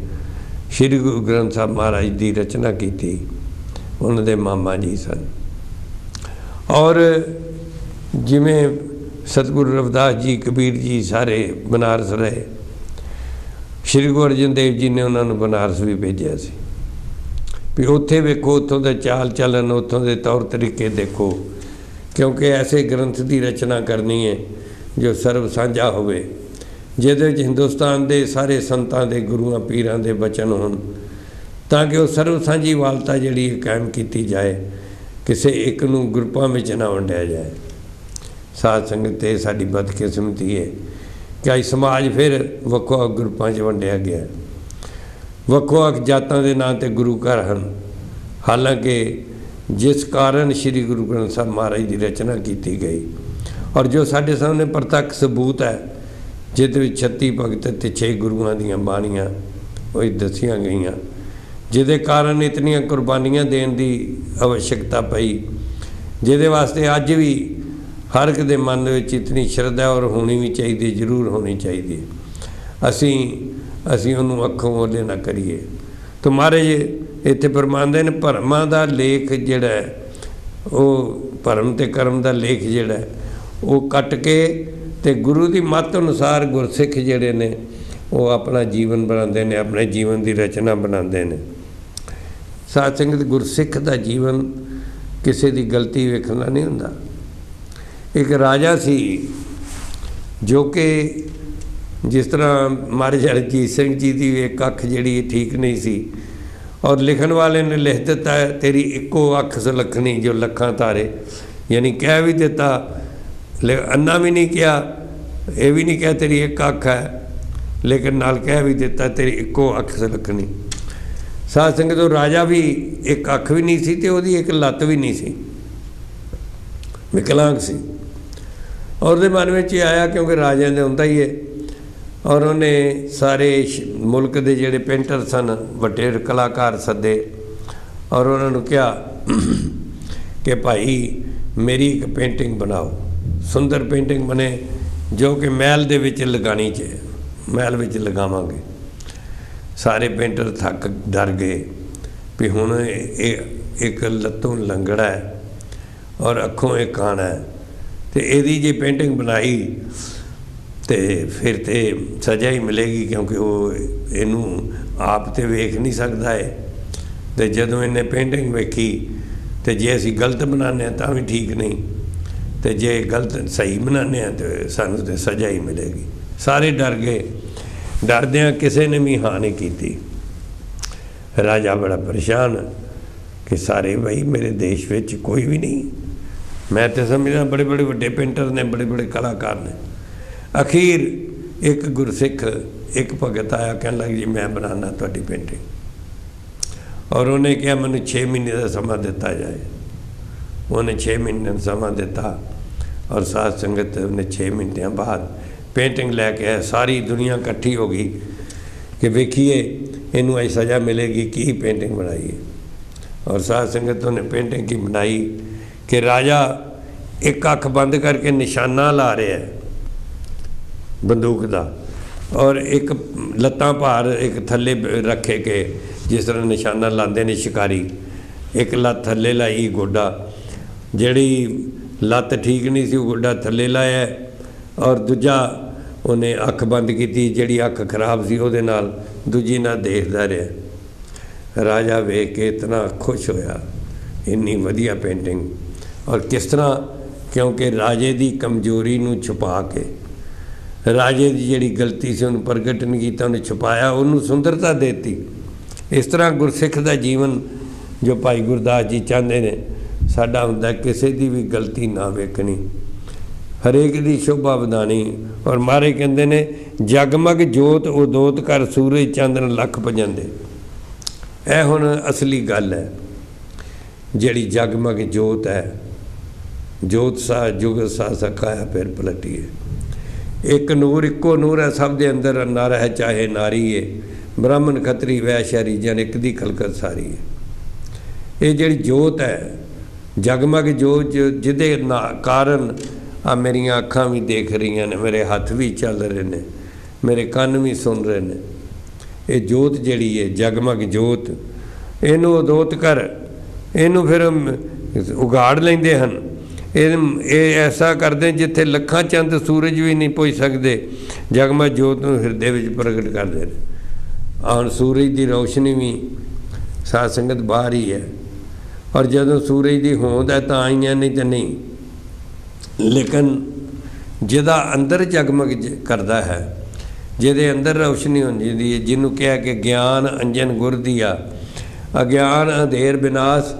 ਸ੍ਰੀ ਗੁਰੂ ਗ੍ਰੰਥ ਸਾਹਿਬ ਮਹਾਰਾਜ ਦੀ ਰਚਨਾ ਕੀਤੀ, ਉਹਨਾਂ ਦੇ ਮਾਮਾ ਜੀ ਸਨ। ਔਰ ਜਿਵੇਂ ਸਤਿਗੁਰੂ ਰਵਿਦਾਸ ਜੀ, ਕਬੀਰ ਜੀ ਸਾਰੇ ਬਨਾਰਸ ਰਹੇ, ਸ੍ਰੀ ਗੁਰੂ ਅਰਜਨ ਦੇਵ ਜੀ ਨੇ ਉਹਨਾਂ ਨੂੰ ਬਨਾਰਸ ਵੀ ਭੇਜਿਆ ਸੀ। ਵੀ ਉੱਥੇ ਵੇਖੋ, ਉੱਥੋਂ ਦਾ ਚਾਲ ਚੱਲਣ, ਉੱਥੋਂ ਦੇ ਤੌਰ ਤਰੀਕੇ ਦੇਖੋ ਕਿਉਂਕਿ ਐਸੇ ਗ੍ਰੰਥ ਦੀ ਰਚਨਾ ਕਰਨੀ ਹੈ ਜੋ ਸਰਬ ਸਾਂਝਾ ਹੋਵੇ, ਜਿਹਦੇ ਵਿੱਚ ਹਿੰਦੁਸਤਾਨ ਦੇ ਸਾਰੇ ਸੰਤਾਂ ਦੇ ਗੁਰੂਆਂ ਪੀਰਾਂ ਦੇ ਬਚਨ ਹੋਣ, ਤਾਂ ਕਿ ਉਹ ਸਰਬ ਸਾਂਝੀ ਵਾਲਤਾ ਜਿਹੜੀ ਕਾਇਮ ਕੀਤੀ ਜਾਏ, ਕਿਸੇ ਇੱਕ ਨੂੰ ਗਰੁੱਪਾਂ ਵਿੱਚ ਨਾ ਵੰਡਿਆ ਜਾਏ। ਸਾਧ ਸੰਗਤ ਤੇ ਸਾਡੀ ਬਦਕਿਸਮਤੀ ਹੈ ਕਿ ਅੱਜ ਸਮਾਜ ਫਿਰ ਵੱਖੋ ਵੱਖ ਗਰੁੱਪਾਂ 'ਚ ਵੰਡਿਆ ਗਿਆ। ਵੱਖੋ ਵੱਖ ਜਾਤਾਂ ਦੇ ਨਾਂ ਤੇ ਗੁਰੂ ਘਰ ਹਨ। ਹਾਲਾਂਕਿ ਜਿਸ ਕਾਰਨ ਸ੍ਰੀ ਗੁਰੂ ਗ੍ਰੰਥ ਸਾਹਿਬ ਮਹਾਰਾਜ ਦੀ ਰਚਨਾ ਕੀਤੀ ਗਈ। ਔਰ ਜੋ ਸਾਡੇ ਸਾਹਮਣੇ ਪ੍ਰਤੱਖ ਸਬੂਤ ਹੈ ਜਿਹਦੇ ਵਿੱਚ 36 ਭਗਤ ਤੇ 6 ਗੁਰੂਆਂ ਦੀਆਂ ਬਾਣੀਆਂ ਉਹ ਦੱਸੀਆਂ ਗਈਆਂ, ਜਿਹਦੇ ਕਾਰਨ ਇਤਨੀਆਂ ਕੁਰਬਾਨੀਆਂ ਦੇਣ ਦੀ ਆਵਸ਼ਕਤਾ ਪਈ, ਜਿਹਦੇ ਵਾਸਤੇ ਅੱਜ ਵੀ ਹਰ ਇੱਕ ਦੇ ਮਨ ਵਿੱਚ ਇਤਨੀ ਸ਼ਰਧਾ ਔਰ ਹੋਣੀ ਵੀ ਚਾਹੀਦੀ, ਜ਼ਰੂਰ ਹੋਣੀ ਚਾਹੀਦੀ। ਅਸੀਂ ਅਸੀਂ ਉਹਨੂੰ ਅੱਖੋਂ ਉਹਦੇ ਨਾ ਕਰੀਏ। ਤੁਮਾਰੇ ਇੱਥੇ ਪਰਮਾਨੰਦ ਨੇ ਭਰਮਾਂ ਦਾ ਲੇਖ ਜਿਹੜਾ ਉਹ ਭਰਮ ਤੇ ਕਰਮ ਦਾ ਲੇਖ ਜਿਹੜਾ ਉਹ ਕੱਟ ਕੇ ਤੇ ਗੁਰੂ ਦੀ ਮੱਤ ਅਨੁਸਾਰ ਗੁਰਸਿੱਖ ਜਿਹੜੇ ਨੇ, ਉਹ ਆਪਣਾ ਜੀਵਨ ਬਣਾਉਂਦੇ ਨੇ, ਆਪਣੇ ਜੀਵਨ ਦੀ ਰਚਨਾ ਬਣਾਉਂਦੇ ਨੇ। ਸਾਧ ਸੰਗਤ ਗੁਰਸਿੱਖ ਦਾ ਜੀਵਨ ਕਿਸੇ ਦੀ ਗਲਤੀ ਵੇਖਣਾ ਨਹੀਂ ਹੁੰਦਾ। ਇੱਕ ਰਾਜਾ ਸੀ, ਜੋ ਕਿ ਜਿਸ ਤਰ੍ਹਾਂ ਮਹਾਰਾਜਾ ਰਣਜੀਤ ਸਿੰਘ ਜੀ ਦੀ ਇੱਕ ਅੱਖ ਜਿਹੜੀ ਠੀਕ ਨਹੀਂ ਸੀ ਔਰ ਲਿਖਣ ਵਾਲੇ ਨੇ ਲਿਖ ਦਿੱਤਾ ਤੇਰੀ ਇੱਕੋ ਅੱਖ ਸੁਲੱਖਣੀ ਜੋ ਲੱਖਾਂ ਤਾਰੇ। ਯਾਨੀ ਕਹਿ ਵੀ ਦਿੱਤਾ ਅੰਨਾ ਵੀ ਨਹੀਂ ਕਿਹਾ, ਇਹ ਵੀ ਨਹੀਂ ਕਿਹਾ ਤੇਰੀ ਇੱਕ ਅੱਖ ਹੈ, ਲੇਕਿਨ ਨਾਲ ਕਹਿ ਵੀ ਦਿੱਤਾ, ਤੇਰੀ ਇੱਕੋ ਅੱਖ ਸੁਲੱਖਣੀ ਸਾਧ ਸੰਗਤ, ਉਹ ਰਾਜਾ ਵੀ ਇੱਕ ਅੱਖ ਵੀ ਨਹੀਂ ਸੀ ਤੇ ਉਹਦੀ ਇੱਕ ਲੱਤ ਵੀ ਨਹੀਂ ਸੀ। ਵਿਕਲਾਂਗ ਸੀ। ਔਰ ਦੇ ਮਨ ਵਿੱਚ ਇਹ ਆਇਆ, ਕਿਉਂਕਿ ਰਾਜਿਆਂ ਦੇ ਹੁੰਦਾ ਹੀ ਹੈ ਔਰ ਉਹਨੇ ਸਾਰੇ ਮੁਲਕ ਦੇ ਜਿਹੜੇ ਪੇਂਟਰ ਸਨ ਵੱਡੇ ਕਲਾਕਾਰ ਸੱਦੇ ਔਰ ਉਹਨਾਂ ਨੂੰ ਕਿਹਾ ਕਿ ਭਾਈ ਮੇਰੀ ਇੱਕ ਪੇਂਟਿੰਗ ਬਣਾਓ। ਸੁੰਦਰ ਪੇਂਟਿੰਗ ਬਣੇ ਜੋ ਕਿ ਮਹਿਲ ਦੇ ਵਿੱਚ ਲਗਾਣੀ ਚ ਮਹਿਲ ਵਿੱਚ ਲਗਾਵਾਂਗੇ। ਸਾਰੇ ਪੇਂਟਰ ਥੱਕ ਡਰ ਗਏ ਵੀ ਹੁਣ ਇਹ, ਇੱਕ ਲੱਤੋਂ ਲੰਗੜਾ ਹੈ ਔਰ ਅੱਖੋਂ ਇਹ ਕਾਣਾ ਹੈ। ਤੇ ਇਹਦੀ ਜੇ ਪੇਂਟਿੰਗ ਬਣਾਈ ਤੇ ਫਿਰ ਤੇ ਸਜ਼ਾ ਹੀ ਮਿਲੇਗੀ ਕਿਉਂਕਿ ਉਹ ਇਹਨੂੰ ਆਪ ਤੇ ਵੇਖ ਨਹੀਂ ਸਕਦਾ ਹੈ ਤੇ ਜਦੋਂ ਇਹਨੇ ਪੇਂਟਿੰਗ ਵੇਖੀ, ਤੇ ਜੇ ਅਸੀਂ ਗਲਤ ਬਣਾਉਂਦੇ ਹਾਂ ਤਾਂ ਵੀ ਠੀਕ ਨਹੀਂ। ਤੇ ਜੇ ਗਲਤ ਸਹੀ ਬਣਾਉਂਦੇ ਹਾਂ ਤੇ ਸਾਨੂੰ ਤੇ ਸਜ਼ਾ ਹੀ ਮਿਲੇਗੀ। ਸਾਰੇ ਡਰ ਗਏ। ਡਰਦਿਆਂ ਕਿਸੇ ਨੇ ਵੀ ਹਾਂ ਨਹੀਂ ਕੀਤੀ। ਰਾਜਾ ਬੜਾ ਪਰੇਸ਼ਾਨ ਕਿ ਸਾਰੇ ਭਾਈ ਮੇਰੇ ਦੇਸ਼ ਵਿੱਚ ਕੋਈ ਵੀ ਨਹੀਂ। ਮੈਂ ਤੇ ਸਮਝਦਾ ਬੜੇ ਬੜੇ ਵੱਡੇ ਪੇਂਟਰ ਨੇ ਬੜੇ ਬੜੇ ਕਲਾਕਾਰ ਨੇ। ਅਖੀਰ ਇੱਕ ਗੁਰਸਿੱਖ, ਇੱਕ ਭਗਤ ਆਇਆ, ਕਹਿਣ ਲੱਗ ਜੀ, ਮੈਂ ਬਣਾਉਣਾ ਤੁਹਾਡੀ ਪੇਂਟਿੰਗ ਔਰ ਉਹਨੇ ਕਿਹਾ, ਮੈਨੂੰ 6 ਮਹੀਨੇ ਦਾ ਸਮਾਂ ਦਿੱਤਾ ਜਾਏ। ਉਹਨੇ 6 ਮਹੀਨੇ ਦਾ ਸਮਾਂ ਦਿੱਤਾ ਔਰ ਸਾਧ ਸੰਗਤ ਨੇ 6 ਮਹੀਨਿਆਂ ਬਾਅਦ ਪੇਂਟਿੰਗ ਲੈ ਕੇ ਆਇਆ। ਸਾਰੀ ਦੁਨੀਆ ਇਕੱਠੀ ਹੋ ਗਈ ਕਿ ਵੇਖੀਏ, ਇਹਨੂੰ ਐ ਸਜ਼ਾ ਮਿਲੇਗੀ, ਕੀ ਪੇਂਟਿੰਗ ਬਣਾਈ ਹੈ ਔਰ ਸਾਧ ਸੰਗਤ ਨੇ ਪੇਂਟਿੰਗ ਕੀ ਬਣਾਈ ਕਿ ਰਾਜਾ ਇੱਕ ਅੱਖ ਬੰਦ ਕਰਕੇ ਨਿਸ਼ਾਨਾ ਲਾ ਰਿਹਾ ਹੈ। ਬੰਦੂਕ ਦਾ। ਔਰ ਇੱਕ ਲੱਤਾਂ ਭਾਰ ਇੱਕ ਥੱਲੇ ਰੱਖੇ ਕੇ ਜਿਸ ਤਰ੍ਹਾਂ ਨਿਸ਼ਾਨਾ ਲਾਉਂਦੇ ਨੇ ਸ਼ਿਕਾਰੀ, ਇੱਕ ਲੱਤ ਥੱਲੇ ਲਾਈ ਗੋਡਾ। ਜਿਹੜੀ ਲੱਤ ਠੀਕ ਨਹੀਂ ਸੀ, ਉਹ ਗੋਡਾ ਥੱਲੇ ਲਾਇਆ ਔਰ ਦੂਜਾ ਉਹਨੇ ਅੱਖ ਬੰਦ ਕੀਤੀ, ਜਿਹੜੀ ਅੱਖ ਖਰਾਬ ਸੀ ਉਹਦੇ ਨਾਲ ਦੂਜੀ ਨਾਲ ਦੇਖਦਾ ਰਿਹਾ। ਰਾਜਾ ਵੇਖ ਕੇ ਇਤਨਾ ਖੁਸ਼ ਹੋਇਆ, ਇੰਨੀ ਵਧੀਆ ਪੇਂਟਿੰਗ ਔਰ ਕਿਸ ਤਰ੍ਹਾਂ, ਕਿਉਂਕਿ ਰਾਜੇ ਦੀ ਕਮਜ਼ੋਰੀ ਨੂੰ ਛੁਪਾ ਕੇ ਰਾਜੇ ਦੀ ਜਿਹੜੀ ਗਲਤੀ ਸੀ, ਉਹਨੂੰ ਪ੍ਰਗਟ ਨਹੀਂ ਕੀਤਾ, ਉਹਨੇ ਛੁਪਾਇਆ, ਉਹਨੂੰ ਸੁੰਦਰਤਾ ਦਿੱਤੀ। ਇਸ ਤਰ੍ਹਾਂ ਗੁਰਸਿੱਖ ਦਾ ਜੀਵਨ ਜੋ ਭਾਈ ਗੁਰਦਾਸ ਜੀ ਚਾਹੁੰਦੇ ਨੇ, ਸਾਡਾ ਹੁੰਦਾ ਕਿਸੇ ਦੀ ਵੀ ਗਲਤੀ ਨਾ ਵੇਖਣੀ। ਹਰੇਕ ਦੀ ਸ਼ੋਭਾ ਵਧਾਣੀ ਔਰ ਮਾਰੇ ਕਹਿੰਦੇ ਨੇ, ਜਗਮਗ ਜੋਤ ਉਦੋਤ ਕਰ ਸੂਰਜ ਚੰਦਨ ਲੱਖ ਭਜੰਦੇ। ਇਹ ਹੁਣ ਅਸਲੀ ਗੱਲ ਹੈ। ਜਿਹੜੀ ਜਗਮਗ ਜੋਤ ਹੈ, ਜੋਤ ਸਾ ਜੁਗ ਸਾ ਸਕਾਇਆ ਫਿਰ ਪਲਟੀਏ। ਇੱਕ ਨੂਰ, ਇੱਕੋ ਨੂਰ ਹੈ, ਸਭ ਦੇ ਅੰਦਰ ਨਰ ਹੈ, ਚਾਹੇ ਨਾਰੀ ਹੈ। ਬ੍ਰਾਹਮਣ ਖੱਤਰੀ ਵੈਸ਼ਰੀ ਜਨ ਇੱਕ ਦੀ ਖਲਕਤ ਸਾਰੀ ਹੈ। ਇਹ ਜਿਹੜੀ ਜੋਤ ਹੈ, ਜਗਮਗ ਜੋਤ ਜਿਹਦੇ ਕਾਰਨ ਆ ਮੇਰੀਆਂ ਅੱਖਾਂ ਵੀ ਦੇਖ ਰਹੀਆਂ ਨੇ, ਮੇਰੇ ਹੱਥ ਵੀ ਚੱਲ ਰਹੇ ਨੇ, ਮੇਰੇ ਕੰਨ ਵੀ ਸੁਣ ਰਹੇ ਨੇ। ਇਹ ਜੋਤ ਜਿਹੜੀ ਹੈ, ਜਗਮਗ ਜੋਤ, ਇਹਨੂੰ ਉਦੋਤ ਕਰ ਇਹਨੂੰ ਫਿਰ ਉਗਾੜ ਲੈਂਦੇ ਹਨ। ਇਹ ਇਹ ਐਸਾ ਕਰਦੇ ਜਿੱਥੇ ਲੱਖਾਂ ਚੰਦ ਸੂਰਜ ਵੀ ਨਹੀਂ ਪੁੱਜ ਸਕਦੇ। ਜਗਮਾ ਜੋਤ ਨੂੰ ਹਿਰਦੇ ਵਿੱਚ ਪ੍ਰਗਟ ਕਰਦੇ ਨੇ ਆਣ ਸੂਰਜ ਦੀ ਰੌਸ਼ਨੀ ਵੀ ਸਾਧ ਸੰਗਤ ਬਾਹਰ ਹੀ ਹੈ। ਔਰ ਜਦੋਂ ਸੂਰਜ ਦੀ ਹੋਂਦ ਹੈ ਤਾਂ ਆਈਆਂ ਨਹੀਂ ਤੇ ਨਹੀਂ। ਲੇਕਿਨ ਜਿਹਦਾ ਅੰਦਰ ਜਗਮਗ ਕਰਦਾ ਹੈ, ਜਿਹਦੇ ਅੰਦਰ ਰੌਸ਼ਨੀ ਹੁੰਦੀ ਹੈ, ਜਿਹਨੂੰ ਕਿਹਾ ਕਿ ਗਿਆਨ ਅੰਜਨ ਗੁਰ ਦੀਆ। ਅਗਿਆਨ ਅੰਧੇਰ ਵਿਨਾਸ਼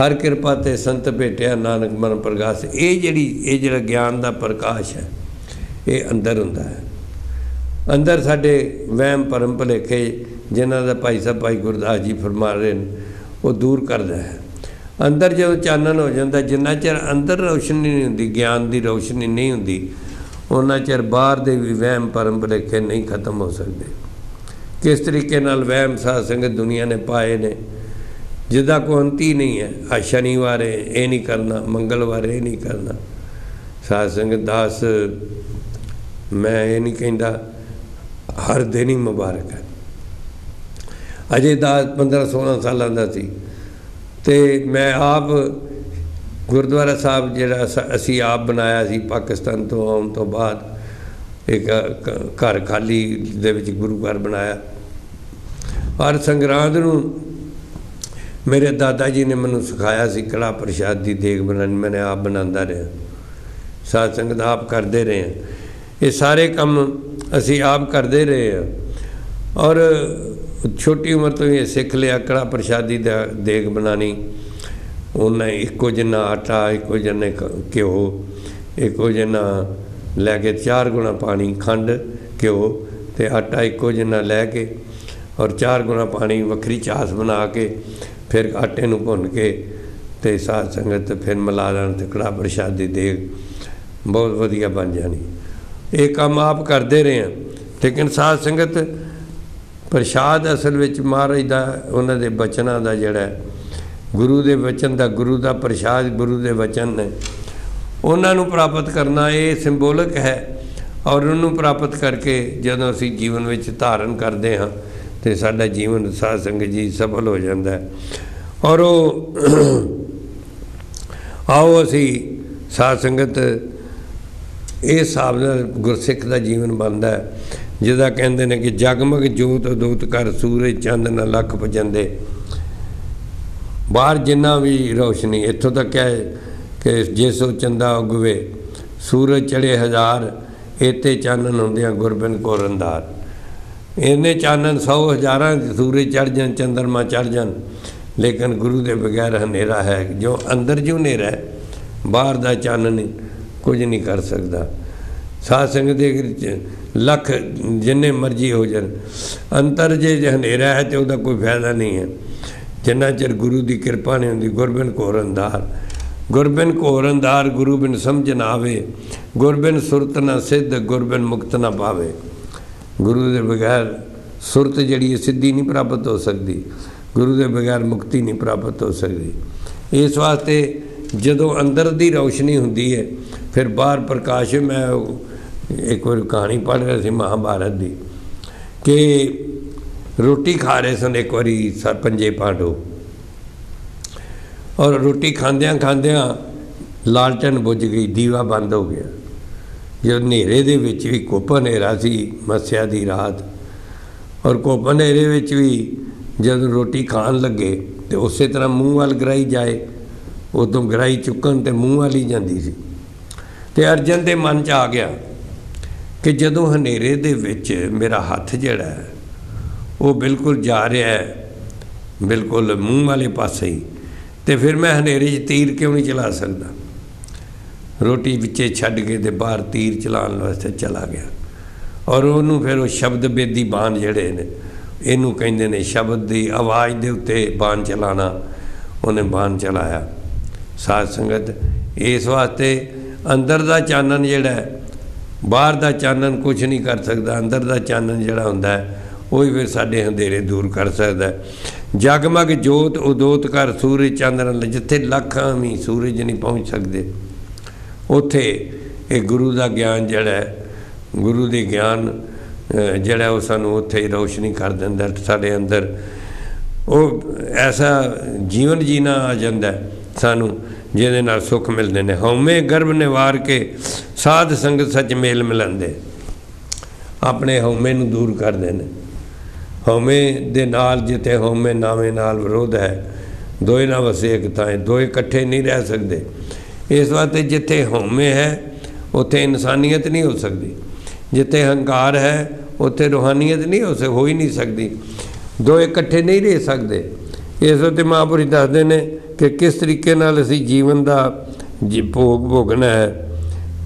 ਹਰ ਕਿਰਪਾ ਤੇ ਸੰਤ ਭੇਟਿਆ ਨਾਨਕ ਮਨ ਪ੍ਰਗਾਸ। ਇਹ ਜਿਹੜੀ, ਇਹ ਜਿਹੜਾ ਗਿਆਨ ਦਾ ਪ੍ਰਕਾਸ਼ ਹੈ, ਇਹ ਅੰਦਰ ਹੁੰਦਾ ਹੈ। ਅੰਦਰ ਸਾਡੇ ਵਹਿਮ ਪਰਮ ਭਲੇਖੇ ਜਿਨ੍ਹਾਂ ਦਾ ਭਾਈ ਸਾਹਿਬ, ਭਾਈ ਗੁਰਦਾਸ ਜੀ ਫਰਮਾ ਰਹੇ ਨੇ, ਉਹ ਦੂਰ ਕਰਦਾ ਹੈ। ਅੰਦਰ ਜਦੋਂ ਚਾਨਣ ਹੋ ਜਾਂਦਾ, ਜਿੰਨਾ ਚਿਰ ਅੰਦਰ ਰੌਸ਼ਨੀ ਨਹੀਂ ਹੁੰਦੀ, ਗਿਆਨ ਦੀ ਰੌਸ਼ਨੀ ਨਹੀਂ ਹੁੰਦੀ ਉਹਨਾਂ ਚਿਰ ਬਾਹਰ ਦੇ ਵੀ ਵਹਿਮ ਪਰਮ ਭਲੇਖੇ ਨਹੀਂ ਖਤਮ ਹੋ ਸਕਦੇ। ਕਿਸ ਤਰੀਕੇ ਨਾਲ ਵਹਿਮ ਸਾਧ ਸੰਗਤ ਦੁਨੀਆ ਨੇ ਪਾਏ ਨੇ ਜਿਹਦਾ ਅੰਤ ਹੀ ਨਹੀਂ ਹੈ। ਆ ਸ਼ਨੀਵਾਰ ਇਹ ਨਹੀਂ ਕਰਨਾ, ਮੰਗਲਵਾਰ ਇਹ ਨਹੀਂ ਕਰਨਾ। ਸਾਧ ਸੰਗਤ ਦਾਸ, ਮੈਂ ਇਹ ਨਹੀਂ ਕਹਿੰਦਾ, ਹਰ ਦਿਨ ਹੀ ਮੁਬਾਰਕ ਹੈ। ਅਜੇ ਦਾਸ 15 16 ਸਾਲਾਂ ਦਾ ਸੀ। ਤੇ ਮੈਂ ਆਪ ਗੁਰਦੁਆਰਾ ਸਾਹਿਬ ਜਿਹੜਾ ਅਸੀਂ ਆਪ ਬਣਾਇਆ ਸੀ ਪਾਕਿਸਤਾਨ ਤੋਂ ਆਉਣ ਤੋਂ ਬਾਅਦ, ਇੱਕ ਘਰ ਖਾਲੀ ਦੇ ਵਿੱਚ ਗੁਰੂ ਘਰ ਬਣਾਇਆ। ਹਰ ਸੰਗਰਾਂਦ ਨੂੰ ਮੇਰੇ ਦਾਦਾ ਜੀ ਨੇ ਮੈਨੂੰ ਸਿਖਾਇਆ ਸੀ ਕੜਾ ਪ੍ਰਸ਼ਾਦ ਦੀ ਦੇਗ ਬਣਾਉਣੀ, ਮੈਂ ਆਪ ਬਣਾਉਂਦਾ ਰਿਹਾ। ਸਾਧ ਸੰਗਤ ਆਪ ਕਰਦੇ ਰਹੇ ਹਾਂ। ਇਹ ਸਾਰੇ ਕੰਮ ਅਸੀਂ ਆਪ ਕਰਦੇ ਰਹੇ ਹਾਂ। ਔਰ ਛੋਟੀ ਉਮਰ ਤੋਂ ਹੀ ਸਿੱਖ ਲਿਆ ਕੜਾ ਪ੍ਰਸ਼ਾਦੀ ਦਾ ਦੇਗ ਬਣਾਣੀ ਉਹਨਾਂ ਇੱਕੋ ਜਿੰਨਾ ਆਟਾ, ਇੱਕੋ ਜਿੰਨੇ ਘਿਓ, ਇੱਕੋ ਜਿੰਨਾ ਲੈ ਕੇ ਚਾਰ ਗੁਣਾ ਪਾਣੀ, ਖੰਡ, ਘਿਓ ਤੇ ਆਟਾ ਇੱਕੋ ਜਿੰਨਾ ਲੈ ਕੇ ਔਰ ਚਾਰ ਗੁਣਾ ਪਾਣੀ ਵੱਖਰੀ ਚਾਸ ਬਣਾ ਕੇ ਫਿਰ ਆਟੇ ਨੂੰ ਭੁੰਨ ਕੇ ਤੇ ਸਾਧ ਸੰਗਤ ਫਿਰ ਮਿਲਾ ਲੈਣ ਤੇ ਕੜਾ ਪ੍ਰਸ਼ਾਦ ਦੀ ਬਹੁਤ ਵਧੀਆ ਬਣ ਜਾਣੀ। ਇਹ ਕੰਮ ਆਪ ਕਰਦੇ ਰਹੇ ਹਾਂ। ਲੇਕਿਨ ਸਾਧ ਸੰਗਤ ਪ੍ਰਸ਼ਾਦ ਅਸਲ ਵਿੱਚ ਮਹਾਰਾਜ ਦਾ, ਉਹਨਾਂ ਦੇ ਬਚਨਾਂ ਦਾ ਜਿਹੜਾ ਗੁਰੂ ਦੇ ਵਚਨ ਦਾ, ਗੁਰੂ ਦਾ ਪ੍ਰਸ਼ਾਦ, ਗੁਰੂ ਦੇ ਵਚਨ ਨੇ, ਉਹਨਾਂ ਨੂੰ ਪ੍ਰਾਪਤ ਕਰਨਾ ਇਹ ਸਿੰਬੋਲਿਕ ਹੈ ਔਰ ਉਹਨੂੰ ਪ੍ਰਾਪਤ ਕਰਕੇ ਜਦੋਂ ਅਸੀਂ ਜੀਵਨ ਵਿੱਚ ਧਾਰਨ ਕਰਦੇ ਹਾਂ ਤੇ ਸਾਡਾ ਜੀਵਨ ਸਾਧ ਸੰਗਤ ਜੀ ਸਫਲ ਹੋ ਜਾਂਦਾ ਹੈ। ਔਰ ਉਹ ਆਓ ਅਸੀਂ ਸਾਧ ਸੰਗਤ ਇਹ ਹਿਸਾਬ ਨਾਲ ਗੁਰਸਿੱਖ ਦਾ ਜੀਵਨ ਬਣਦਾ ਹੈ, ਜਿਹਦਾ ਕਹਿੰਦੇ ਨੇ ਕਿ ਜਗਮਗ ਜੋਤ ਅਦੂਤ ਕਰ ਸੂਰਜ ਚੰਦ ਨ ਲੱਖ ਪਜੰਦੇ। ਬਾਹਰ ਜਿੰਨਾ ਵੀ ਰੋਸ਼ਨੀ, ਇੱਥੋਂ ਤੱਕ ਹੈ ਕਿ ਜੇ ਸੋ ਚੰਦਾ ਉਗਵੇ। ਸੂਰਜ ਚੜੇ ਹਜ਼ਾਰ ਇਤੇ ਚਾਨਣ ਹੁੰਦਿਆਂ ਗੁਰਬਿਨ ਕੋ ਰੰਦਾਰ ਇਹਨੇ ਚਾਨਣ ਸੌ ਹਜ਼ਾਰਾਂ ਸੂਰਜ ਚੜ ਜਾਣ, ਚੰਦਰਮਾ ਚੜ ਜਾਣ। ਲੇਕਿਨ ਗੁਰੂ ਦੇ ਬਗੈਰ ਹਨੇਰਾ ਹੈ ਜੋ ਅੰਦਰ ਜੋ ਹਨੇਰਾ ਹੈ, ਬਾਹਰ ਦਾ ਚਾਨਣ ਕੁਝ ਨਹੀਂ ਕਰ ਸਕਦਾ। ਸਾਧ ਸੰਗਤ ਦੇ ਲੱਖ ਜਿੰਨੇ ਮਰਜ਼ੀ ਹੋ ਜਾਣ। ਅੰਤਰ ਜੇ ਹਨੇਰਾ ਹੈ ਤੇ ਉਹਦਾ ਕੋਈ ਫਾਇਦਾ ਨਹੀਂ ਹੈ। ਜਿੰਨਾ ਚਿਰ ਗੁਰੂ ਦੀ ਕਿਰਪਾ ਨਹੀਂ ਹੁੰਦੀ, ਗੁਰਬਿਨ ਕੋਰੰਦਾਰ ਗੁਰਬਿਨ ਕੋਰੰਦਾਰ ਗੁਰੂ ਬਿਨ ਸਮਝ ਨਾ ਆਵੇ। ਗੁਰਬਿਨ ਸੁਰਤ ਨਾ ਸਿੱਧ, ਗੁਰਬਿਨ ਮੁਕਤ ਨਾ ਪਾਵੇ। ਗੁਰੂ ਦੇ ਬਗੈਰ ਸੁਰਤ ਜਿਹੜੀ ਹੈ ਸਿੱਧੀ ਨਹੀਂ ਪ੍ਰਾਪਤ ਹੋ ਸਕਦੀ, ਗੁਰੂ ਦੇ ਬਗੈਰ ਮੁਕਤੀ ਨਹੀਂ ਪ੍ਰਾਪਤ ਹੋ ਸਕਦੀ। ਇਸ ਵਾਸਤੇ ਜਦੋਂ ਅੰਦਰ ਦੀ ਰੌਸ਼ਨੀ ਹੁੰਦੀ ਹੈ, ਫਿਰ ਬਾਹਰ ਪ੍ਰਕਾਸ਼, ਮੈਂ ਇੱਕ ਵਾਰ ਕਹਾਣੀ ਪੜ੍ਹ ਰਿਹਾ ਸੀ ਮਹਾਭਾਰਤ ਦੀ, ਕਿ ਰੋਟੀ ਖਾ ਰਹੇ ਸਨ ਇੱਕ ਵਾਰੀ ਪੰਜੇ ਪਾਂਡੋ। ਔਰ ਰੋਟੀ ਖਾਂਦਿਆਂ ਖਾਂਦਿਆਂ ਲਾਲਟਨ ਬੁੱਝ ਗਈ, ਦੀਵਾ ਬੰਦ ਹੋ ਗਿਆ। ਜੋ ਹਨੇਰੇ ਦੇ ਵਿੱਚ ਵੀ ਕੋਪ ਹਨੇਰਾ ਸੀ, ਮੱਸਿਆ ਦੀ ਰਾਤ, ਔਰ ਕੋਪ ਹਨੇਰੇ ਵਿੱਚ ਵੀ ਜਦੋਂ ਰੋਟੀ ਖਾਣ ਲੱਗੇ ਤੇ ਉਸੇ ਤਰ੍ਹਾਂ ਮੂੰਹ ਵੱਲ ਗਰਾਈ ਜਾਏ, ਉਦੋਂ ਗਰਾਈ ਚੁੱਕਣ ਤੇ ਮੂੰਹ ਵਾਲੀ ਜਾਂਦੀ ਸੀ। ਤੇ ਅਰਜਨ ਦੇ ਮਨ 'ਚ ਆ ਗਿਆ ਕਿ ਜਦੋਂ ਹਨੇਰੇ ਦੇ ਵਿੱਚ ਮੇਰਾ ਹੱਥ ਜਿਹੜਾ ਹੈ, ਉਹ ਬਿਲਕੁਲ ਜਾ ਰਿਹਾ ਹੈ, ਬਿਲਕੁਲ ਮੂੰਹ ਵਾਲੇ ਪਾਸੇ ਹੀ, ਤੇ ਫਿਰ ਮੈਂ ਹਨੇਰੇ 'ਚ ਤੀਰ ਕਿਉਂ ਨਹੀਂ ਚਲਾ ਸਕਦਾ? ਰੋਟੀ ਵਿੱਚੇ ਛੱਡ ਕੇ ਤੇ ਬਾਹਰ ਤੀਰ ਚਲਾਉਣ ਵਾਸਤੇ ਚਲਾ ਗਿਆ। ਔਰ ਉਹਨੂੰ ਫਿਰ ਉਹ ਸ਼ਬਦ ਬੇਦੀ ਬਾਣ ਜਿਹੜੇ ਨੇ, ਇਹਨੂੰ ਕਹਿੰਦੇ ਨੇ ਸ਼ਬਦ ਦੀ ਆਵਾਜ਼ ਦੇ ਉੱਤੇ ਬਾਣ ਚਲਾਣਾ ਉਹਨੇ ਬਾਣ ਚਲਾਇਆ। ਸਾਧ ਸੰਗਤ, ਇਸ ਵਾਸਤੇ ਅੰਦਰ ਦਾ ਚਾਨਣ ਜਿਹੜਾ ਬਾਹਰ ਦਾ ਚਾਨਣ ਕੁਝ ਨਹੀਂ ਕਰ ਸਕਦਾ। ਅੰਦਰ ਦਾ ਚਾਨਣ ਜਿਹੜਾ ਹੁੰਦਾ ਉਹ ਹੀ ਫਿਰ ਸਾਡੇ ਹਨੇਰੇ ਦੂਰ ਕਰ ਸਕਦਾ ਜਗਮਗ ਜੋਤ ਉਦੋਤ ਕਰ ਸੂਰਜ ਚੰਦਰਨ ਜਿੱਥੇ ਲੱਖਾਂ ਵੀ ਸੂਰਜ ਨਹੀਂ ਪਹੁੰਚ ਸਕਦੇ। ਉੱਥੇ ਇਹ ਗੁਰੂ ਦਾ ਗਿਆਨ ਜਿਹੜਾ ਗੁਰੂ ਦੇ ਗਿਆਨ ਜਿਹੜਾ ਉਹ ਸਾਨੂੰ ਉੱਥੇ ਹੀ ਰੋਸ਼ਨੀ ਕਰ ਦਿੰਦਾ ਸਾਡੇ ਅੰਦਰ ਉਹ ਐਸਾ ਜੀਵਨ ਜੀਣਾ ਆ ਜਾਂਦਾ ਸਾਨੂੰ, ਜਿਹਦੇ ਨਾਲ ਸੁੱਖ ਮਿਲਦੇ ਨੇ। ਹਉਮੈ ਗਰਭ ਨਿਵਾਰ ਕੇ ਸਾਧ ਸੰਗਤ ਸੱਚ ਮੇਲ ਮਿਲੰਦੇ ਆਪਣੇ ਹਉਮੈ ਨੂੰ ਦੂਰ ਕਰਦੇ ਨੇ। ਹਉਮੈ ਦੇ ਨਾਲ ਜਿੱਥੇ ਹਉਮੈ ਨਾਵੇਂ ਨਾਲ ਵਿਰੋਧ ਹੈ, ਦੋਏ ਨਾ ਵਸੇ ਇੱਕ ਤਾਂ ਦੋਏ ਇਕੱਠੇ ਨਹੀਂ ਰਹਿ ਸਕਦੇ। ਇਸ ਵਾਸਤੇ ਜਿੱਥੇ ਹਉਮੈ ਹੈ, ਉੱਥੇ ਇਨਸਾਨੀਅਤ ਨਹੀਂ ਹੋ ਸਕਦੀ। ਜਿੱਥੇ ਹੰਕਾਰ ਹੈ, ਉੱਥੇ ਰੋਹਾਨੀਅਤ ਨਹੀਂ ਹੋ ਸਕ ਹੋ ਹੀ ਨਹੀਂ ਸਕਦੀ। ਦੋ ਇਕੱਠੇ ਨਹੀਂ ਰਹਿ ਸਕਦੇ। ਇਸ ਉਤੇ ਮਹਾਂਪੁਰੀ ਦੱਸਦੇ ਨੇ ਕਿ ਕਿਸ ਤਰੀਕੇ ਨਾਲ ਅਸੀਂ ਜੀਵਨ ਦਾ ਭੋਗ ਭੋਗਣਾ ਹੈ।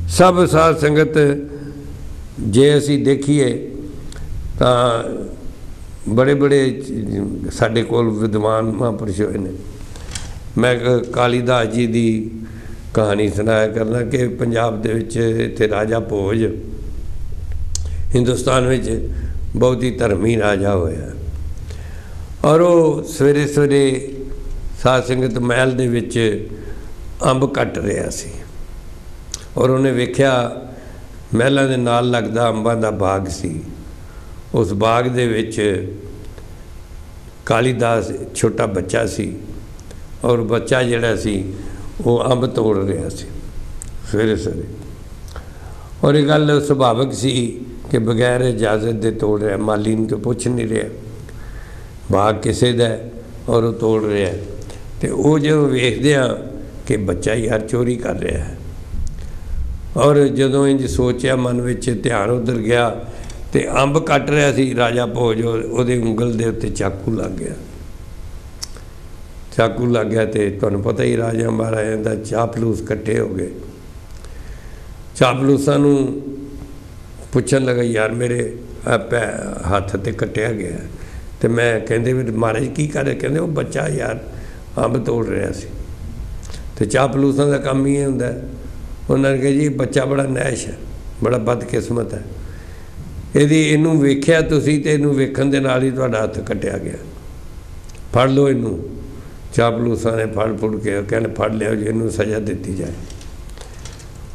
ਸਭ ਸਾਧ ਸੰਗਤ, ਜੇ ਅਸੀਂ ਦੇਖੀਏ, ਤਾਂ ਬੜੇ ਬੜੇ ਸਾਡੇ ਕੋਲ ਵਿਦਵਾਨ ਮਹਾਂਪੁਰਸ਼ ਹੋਏ ਨੇ। ਮੈਂ ਕਾਲੀਦਾਸ ਜੀ ਦੀ ਕਹਾਣੀ ਸੁਣਾਇਆ ਕਰਨਾ ਕਿ ਪੰਜਾਬ ਦੇ ਵਿੱਚ ਇੱਥੇ ਰਾਜਾ ਭੋਜ, ਹਿੰਦੁਸਤਾਨ ਵਿੱਚ ਬਹੁਤ ਹੀ ਧਰਮੀ ਰਾਜਾ ਹੋਇਆ। ਔਰ ਉਹ ਸਵੇਰੇ ਸਵੇਰੇ ਸਾਧ ਸੰਗਤ ਮਹਿਲ ਦੇ ਵਿੱਚ ਅੰਬ ਕੱਟ ਰਿਹਾ ਸੀ। ਔਰ ਉਹਨੇ ਵੇਖਿਆ ਮਹਿਲਾਂ ਦੇ ਨਾਲ ਲੱਗਦਾ ਅੰਬਾਂ ਦਾ ਬਾਗ ਸੀ। ਉਸ ਬਾਗ ਦੇ ਵਿੱਚ ਕਾਲੀਦਾਸ ਛੋਟਾ ਬੱਚਾ ਸੀ। ਔਰ ਬੱਚਾ ਜਿਹੜਾ ਸੀ ਉਹ ਅੰਬ ਤੋੜ ਰਿਹਾ ਸੀ, ਸਵੇਰੇ ਸਵੇਰੇ। ਔਰ ਇਹ ਗੱਲ ਸੁਭਾਵਿਕ ਸੀ ਕਿ ਬਗੈਰ ਇਜਾਜ਼ਤ ਦੇ ਤੋੜ ਰਿਹਾ, ਮਾਲੀ ਨੂੰ ਤਾਂ ਪੁੱਛ ਨਹੀਂ ਰਿਹਾ। ਬਾਗ ਕਿਸੇ ਦਾ ਔਰ ਉਹ ਤੋੜ ਰਿਹਾ। ਤੇ ਉਹ ਜਦੋਂ ਵੇਖਦੇ ਆ ਕਿ ਬੱਚਾ ਯਾਰ ਚੋਰੀ ਕਰ ਰਿਹਾ ਹੈ। ਔਰ ਜਦੋਂ ਇੰਜ ਸੋਚਿਆ, ਮਨ ਵਿੱਚ ਧਿਆਨ ਉਧਰ ਗਿਆ ਤੇ ਅੰਬ ਕੱਟ ਰਿਹਾ ਸੀ, ਰਾਜਾ ਭੋਜ ਉਹਦੇ ਉਂਗਲ ਦੇ ਉੱਤੇ ਚਾਕੂ ਲੱਗ ਗਿਆ। ਚਾਕੂ ਲੱਗ ਗਿਆ ਤੇ ਤੁਹਾਨੂੰ ਪਤਾ ਹੀ ਰਾਜਾ ਮਹਾਰਾਜਾ ਦਾ ਚਾਪਲੂਸ ਇਕੱਠੇ ਹੋ ਗਏ। ਚਾਪਲੂਸਾਂ ਨੂੰ ਪੁੱਛਣ ਲੱਗਾ, ਯਾਰ ਮੇਰੇ ਹੱਥ ਤੇ ਕੱਟਿਆ ਗਿਆ ਤੇ ਮੈਂ ਕਹਿੰਦੇ ਵੀ, ਮਹਾਰਾਜ ਕੀ ਕਰ ਰਹੇ? ਕਹਿੰਦੇ, ਉਹ ਬੱਚਾ ਯਾਰ ਅੰਬ ਤੋੜ ਰਿਹਾ ਸੀ। ਤੇ ਚਾਪਲੂਸਾਂ ਦਾ ਕੰਮ ਹੀ ਹੁੰਦਾ ਉਹਨਾਂ ਨੇ ਕਿਹਾ, ਜੀ, ਬੱਚਾ ਬੜਾ ਨੈਸ਼ ਹੈ, ਬੜਾ ਬਦਕਿਸਮਤ ਹੈ। ਇਹਦੀ, ਇਹਨੂੰ ਵੇਖਿਆ ਤੁਸੀਂ ਤੇ ਇਹਨੂੰ ਵੇਖਣ ਦੇ ਨਾਲ ਹੀ ਤੁਹਾਡਾ ਹੱਥ ਕੱਟਿਆ ਗਿਆ। ਫੜ ਲਓ ਇਹਨੂੰ। ਚਾਪਲੂਸਾਂ ਨੇ ਫੜ ਫੁੜ ਕੇ ਕਹਿੰਦੇ ਫੜ ਲਿਓ ਜੀ, ਇਹਨੂੰ ਸਜ਼ਾ ਦਿੱਤੀ ਜਾਏ।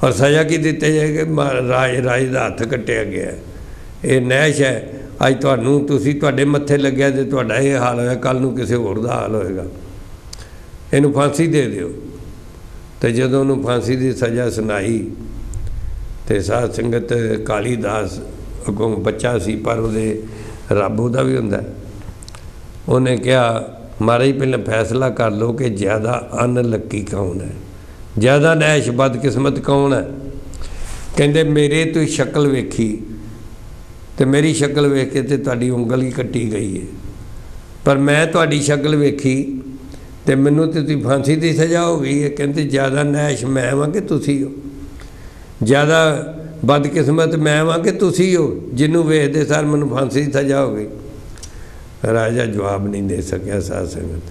ਔਰ ਸਜ਼ਾ ਕੀ ਦਿੱਤੀ ਜਾਏ ਕਿ ਰਾਜ ਰਾਜ ਦਾ ਹੱਥ ਕੱਟਿਆ ਗਿਆ। ਇਹ ਨੈਸ਼ ਹੈ। ਅੱਜ ਤੁਹਾਨੂੰ, ਤੁਸੀਂ ਤੁਹਾਡੇ ਮੱਥੇ ਲੱਗਿਆ ਤੇ ਤੁਹਾਡਾ ਇਹ ਹਾਲ ਹੋਇਆ ਕੱਲ ਨੂੰ ਕਿਸੇ ਹੋਰ ਦਾ ਹਾਲ ਹੋਏਗਾ। ਇਹਨੂੰ ਫਾਂਸੀ ਦੇ ਦਿਓ। ਤੇ ਜਦੋਂ ਉਹਨੂੰ ਫਾਂਸੀ ਦੀ ਸਜ਼ਾ ਸੁਣਾਈ, ਤੇ ਸਾਧ ਸੰਗਤ ਕਾਲੀਦਾਸ ਅਗੋਂ ਬੱਚਾ ਸੀ, ਪਰ ਉਹਦੇ ਰੱਬ ਉਹਦਾ ਵੀ ਹੁੰਦਾ। ਉਹਨੇ ਕਿਹਾ ਮਹਾਰਾਜ ਪਹਿਲਾਂ ਫੈਸਲਾ ਕਰ ਲਓ ਕਿ ਜ਼ਿਆਦਾ ਅਨਲੱਕੀ ਕੌਣ ਹੈ? ਜ਼ਿਆਦਾ ਨੈਸ਼ ਬਦਕਿਸਮਤ ਕੌਣ ਹੈ? ਕਹਿੰਦੇ, ਮੇਰੇ ਤੋਂ ਸ਼ਕਲ ਵੇਖੀ ਤੇ ਮੇਰੀ ਸ਼ਕਲ ਵੇਖ ਕੇ ਤੇ ਤੁਹਾਡੀ ਉਂਗਲ ਹੀ ਕੱਟੀ ਗਈ ਹੈ ਪਰ ਮੈਂ ਤੁਹਾਡੀ ਸ਼ਕਲ ਵੇਖੀ ਤੇ ਮੈਨੂੰ ਤੇ ਤੁਸੀਂ ਫਾਂਸੀ ਦੀ ਸਜ਼ਾ ਹੋ ਗਈ ਹੈ ਕਹਿੰਦੇ, ਜ਼ਿਆਦਾ ਨੈਸ਼ ਮੈਂ ਵਾਂ ਕਿ ਤੁਸੀਂ ਹੋ? ਜ਼ਿਆਦਾ ਬਦਕਿਸਮਤ ਮੈਂ ਵਾਂ ਕਿ ਤੁਸੀਂ ਹੋ? ਜਿਹਨੂੰ ਵੇਖਦੇ ਸਾਰ ਮੈਨੂੰ ਫਾਂਸੀ ਦੀ ਸਜ਼ਾ ਹੋ ਗਈ। ਰਾਜਾ ਜਵਾਬ ਨਹੀਂ ਦੇ ਸਕਿਆ ਸਾਧ ਸੰਗਤ।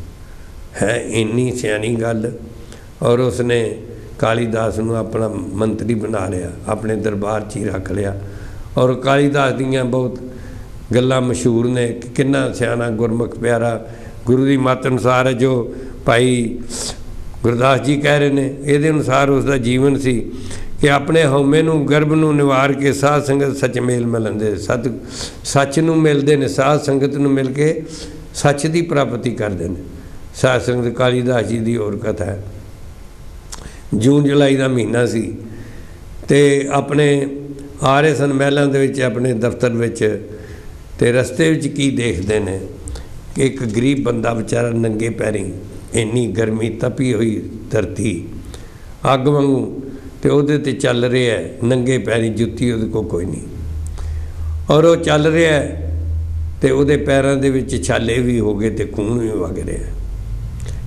ਹੈ ਇੰਨੀ ਸਿਆਣੀ ਗੱਲ ਔਰ ਉਸਨੇ ਕਾਲੀਦਾਸ ਨੂੰ ਆਪਣਾ ਮੰਤਰੀ ਬਣਾ ਲਿਆ, ਆਪਣੇ ਦਰਬਾਰ 'ਚ ਹੀ ਰੱਖ ਲਿਆ। ਔਰ ਕਾਲੀਦਾਸ ਦੀਆਂ ਬਹੁਤ ਗੱਲਾਂ ਮਸ਼ਹੂਰ ਨੇ ਕਿ ਕਿੰਨਾ ਸਿਆਣਾ ਗੁਰਮੁਖ ਪਿਆਰਾ ਗੁਰੂ ਦੀ ਮੱਤ ਅਨੁਸਾਰ ਹੈ ਜੋ ਭਾਈ ਗੁਰਦਾਸ ਜੀ ਕਹਿ ਰਹੇ ਨੇ। ਇਹਦੇ ਅਨੁਸਾਰ ਉਸ ਦਾ ਜੀਵਨ ਸੀ। ਕਿ ਆਪਣੇ ਹਉਮੈ ਨੂੰ, ਗਰਭ ਨੂੰ ਨਿਵਾਰ ਕੇ ਸਾਧ ਸੰਗਤ ਸੱਚ ਮੇਲ ਮਿਲੰਦੇ ਸਤ, ਸੱਚ ਨੂੰ ਮਿਲਦੇ ਨੇ, ਸਾਧ ਸੰਗਤ ਨੂੰ ਮਿਲ ਕੇ ਸੱਚ ਦੀ ਪ੍ਰਾਪਤੀ ਕਰਦੇ ਨੇ। ਸਾਧ ਸੰਗਤ ਕਾਲੀਦਾਸ ਜੀ ਦੀ ਹੋਰ ਕਥਾ ਹੈ। ਜੂਨ, ਜੁਲਾਈ ਦਾ ਮਹੀਨਾ ਸੀ ਤੇ ਆਪਣੇ ਆ ਰਹੇ ਸਨ ਮਹਿਲਾਂ ਦੇ ਵਿੱਚ, ਆਪਣੇ ਦਫ਼ਤਰ ਵਿੱਚ ਤੇ ਰਸਤੇ ਵਿੱਚ ਕੀ ਦੇਖਦੇ ਨੇ ਕਿ ਇੱਕ ਗਰੀਬ ਬੰਦਾ ਵਿਚਾਰਾ ਨੰਗੇ ਪੈਰੀ ਇੰਨੀ ਗਰਮੀ ਤਪੀ ਹੋਈ ਧਰਤੀ, ਅੱਗ ਵਾਂਗੂ ਤੇ ਉਹਦੇ ਤੇ ਚੱਲ ਰਿਹਾ ਹੈ, ਨੰਗੇ ਪੈਰੀ ਜੁੱਤੀ ਉਹਦੇ ਕੋਲ ਕੋਈ ਨਹੀਂ। ਔਰ ਉਹ ਚੱਲ ਰਿਹਾ ਹੈ ਤੇ ਉਹਦੇ ਪੈਰਾਂ ਦੇ ਵਿੱਚ ਛਾਲੇ ਵੀ ਹੋ ਗਏ ਤੇ ਖੂਨ ਵੀ ਵਗ ਰਿਹਾ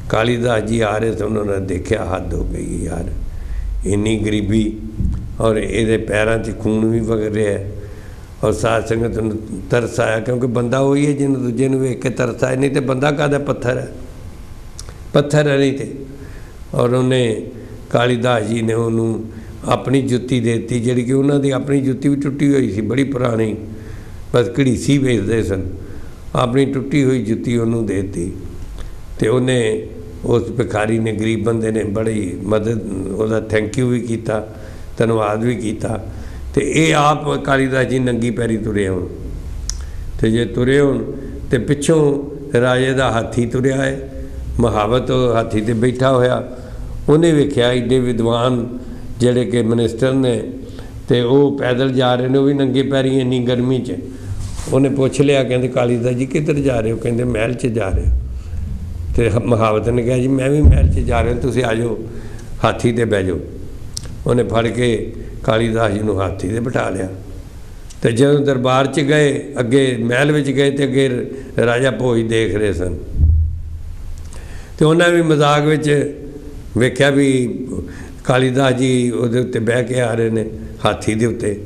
ਕਾਲੀਦਾਸ ਜੀ ਆ ਰਹੇ ਸਨ, ਉਹਨਾਂ ਨੇ ਦੇਖਿਆ ਹੱਦ ਹੋ ਗਈ ਯਾਰ। ਇੰਨੀ ਗਰੀਬੀ ਔਰ ਇਹਦੇ ਪੈਰਾਂ 'ਚ ਖੂਨ ਵੀ ਵਗ ਰਿਹਾ ਔਰ ਸਾਧ ਸੰਗਤ ਨੂੰ ਤਰਸ ਆਇਆ, ਕਿਉਂਕਿ ਬੰਦਾ ਉਹੀ ਹੈ ਜਿਹਨੂੰ ਦੂਜੇ ਨੂੰ ਵੇਖ ਕੇ ਤਰਸ ਆਇਆ, ਨਹੀਂ ਤੇ ਬੰਦਾ ਕਾਹਦਾ ਪੱਥਰ ਹੈ? ਪੱਥਰ ਹੈ ਨਹੀਂ ਤੇ। ਔਰ ਉਹਨੇ ਕਾਲੀਦਾਸ ਜੀ ਨੇ ਉਹਨੂੰ ਆਪਣੀ ਜੁੱਤੀ ਦੇ ਦਿੱਤੀ, ਜਿਹੜੀ ਕਿ ਉਹਨਾਂ ਦੀ ਆਪਣੀ ਜੁੱਤੀ ਵੀ ਟੁੱਟੀ ਹੋਈ ਸੀ, ਬੜੀ ਪੁਰਾਣੀ, ਬਸ ਘੜੀਸੀ ਵੇਚਦੇ ਸਨ। ਆਪਣੀ ਟੁੱਟੀ ਹੋਈ ਜੁੱਤੀ ਉਹਨੂੰ ਦੇ ਦਿੱਤੀ। ਤੇ ਉਹਨੇ ਉਸ ਭਿਖਾਰੀ ਨੇ, ਗਰੀਬ ਬੰਦੇ ਨੇ ਬੜੀ ਮਦਦ, ਉਹਦਾ ਥੈਂਕ ਯੂ ਵੀ ਕੀਤਾ, ਧੰਨਵਾਦ ਵੀ ਕੀਤਾ। ਤੇ ਇਹ ਆਪ ਕਾਲੀਦਾਸ ਜੀ ਨੰਗੀ ਪੈਰੀ ਤੁਰੇ ਹੋਣ ਤੇ ਜੇ ਤੁਰੇ ਹੋਣ ਤੇ ਪਿੱਛੋਂ ਰਾਜੇ ਦਾ ਹਾਥੀ ਤੁਰਿਆ ਹੈ ਮਹਾਵਤ ਹਾਥੀ ਤੇ ਬੈਠਾ ਹੋਇਆ। ਉਹਨੇ ਵੇਖਿਆ ਏਡੇ ਵਿਦਵਾਨ ਜਿਹੜੇ ਕਿ ਮਿਨਿਸਟਰ ਨੇ ਤੇ ਉਹ ਪੈਦਲ ਜਾ ਰਹੇ ਨੇ, ਉਹ ਵੀ ਨੰਗੇ ਪੈਰੀ ਇੰਨੀ ਗਰਮੀ 'ਚ। ਉਹਨੇ ਪੁੱਛ ਲਿਆ, ਕਹਿੰਦੇ ਕਾਲੀਦਾਸ ਜੀ ਕਿੱਧਰ ਜਾ ਰਹੇ ਹੋ? ਕਹਿੰਦੇ ਮਹਿਲ 'ਚ ਜਾ ਰਹੇ ਹੋ। ਤੇ ਹ- ਮਹਾਵਤ ਨੇ ਕਿਹਾ ਜੀ, ਮੈਂ ਵੀ ਮਹਿਲ 'ਚ ਜਾ ਰਿਹਾ, ਤੁਸੀਂ ਆ ਜਾਓ, ਹਾਥੀ ਤੇ ਬਹਿ ਜਾਓ। ਉਹਨੇ ਫੜ ਕੇ ਕਾਲੀਦਾਸ ਜੀ ਨੂੰ ਹਾਥੀ ਤੇ ਬਿਠਾ ਲਿਆ। ਤੇ ਜਦੋਂ ਦਰਬਾਰ 'ਚ ਗਏ, ਅੱਗੇ ਮਹਿਲ ਵਿੱਚ ਗਏ ਤੇ ਅੱਗੇ ਰਾਜਾ ਭੋਜ ਦੇਖ ਰਹੇ ਸਨ। ਤੇ ਉਹਨਾਂ ਵੀ ਮਜ਼ਾਕ ਵਿੱਚ ਵੇਖਿਆ ਵੀ ਕਾਲੀਦਾਸ ਜੀ ਉਹਦੇ ਉੱਤੇ ਬਹਿ ਕੇ ਆ ਰਹੇ ਨੇ, ਹਾਥੀ ਦੇ ਉੱਤੇ।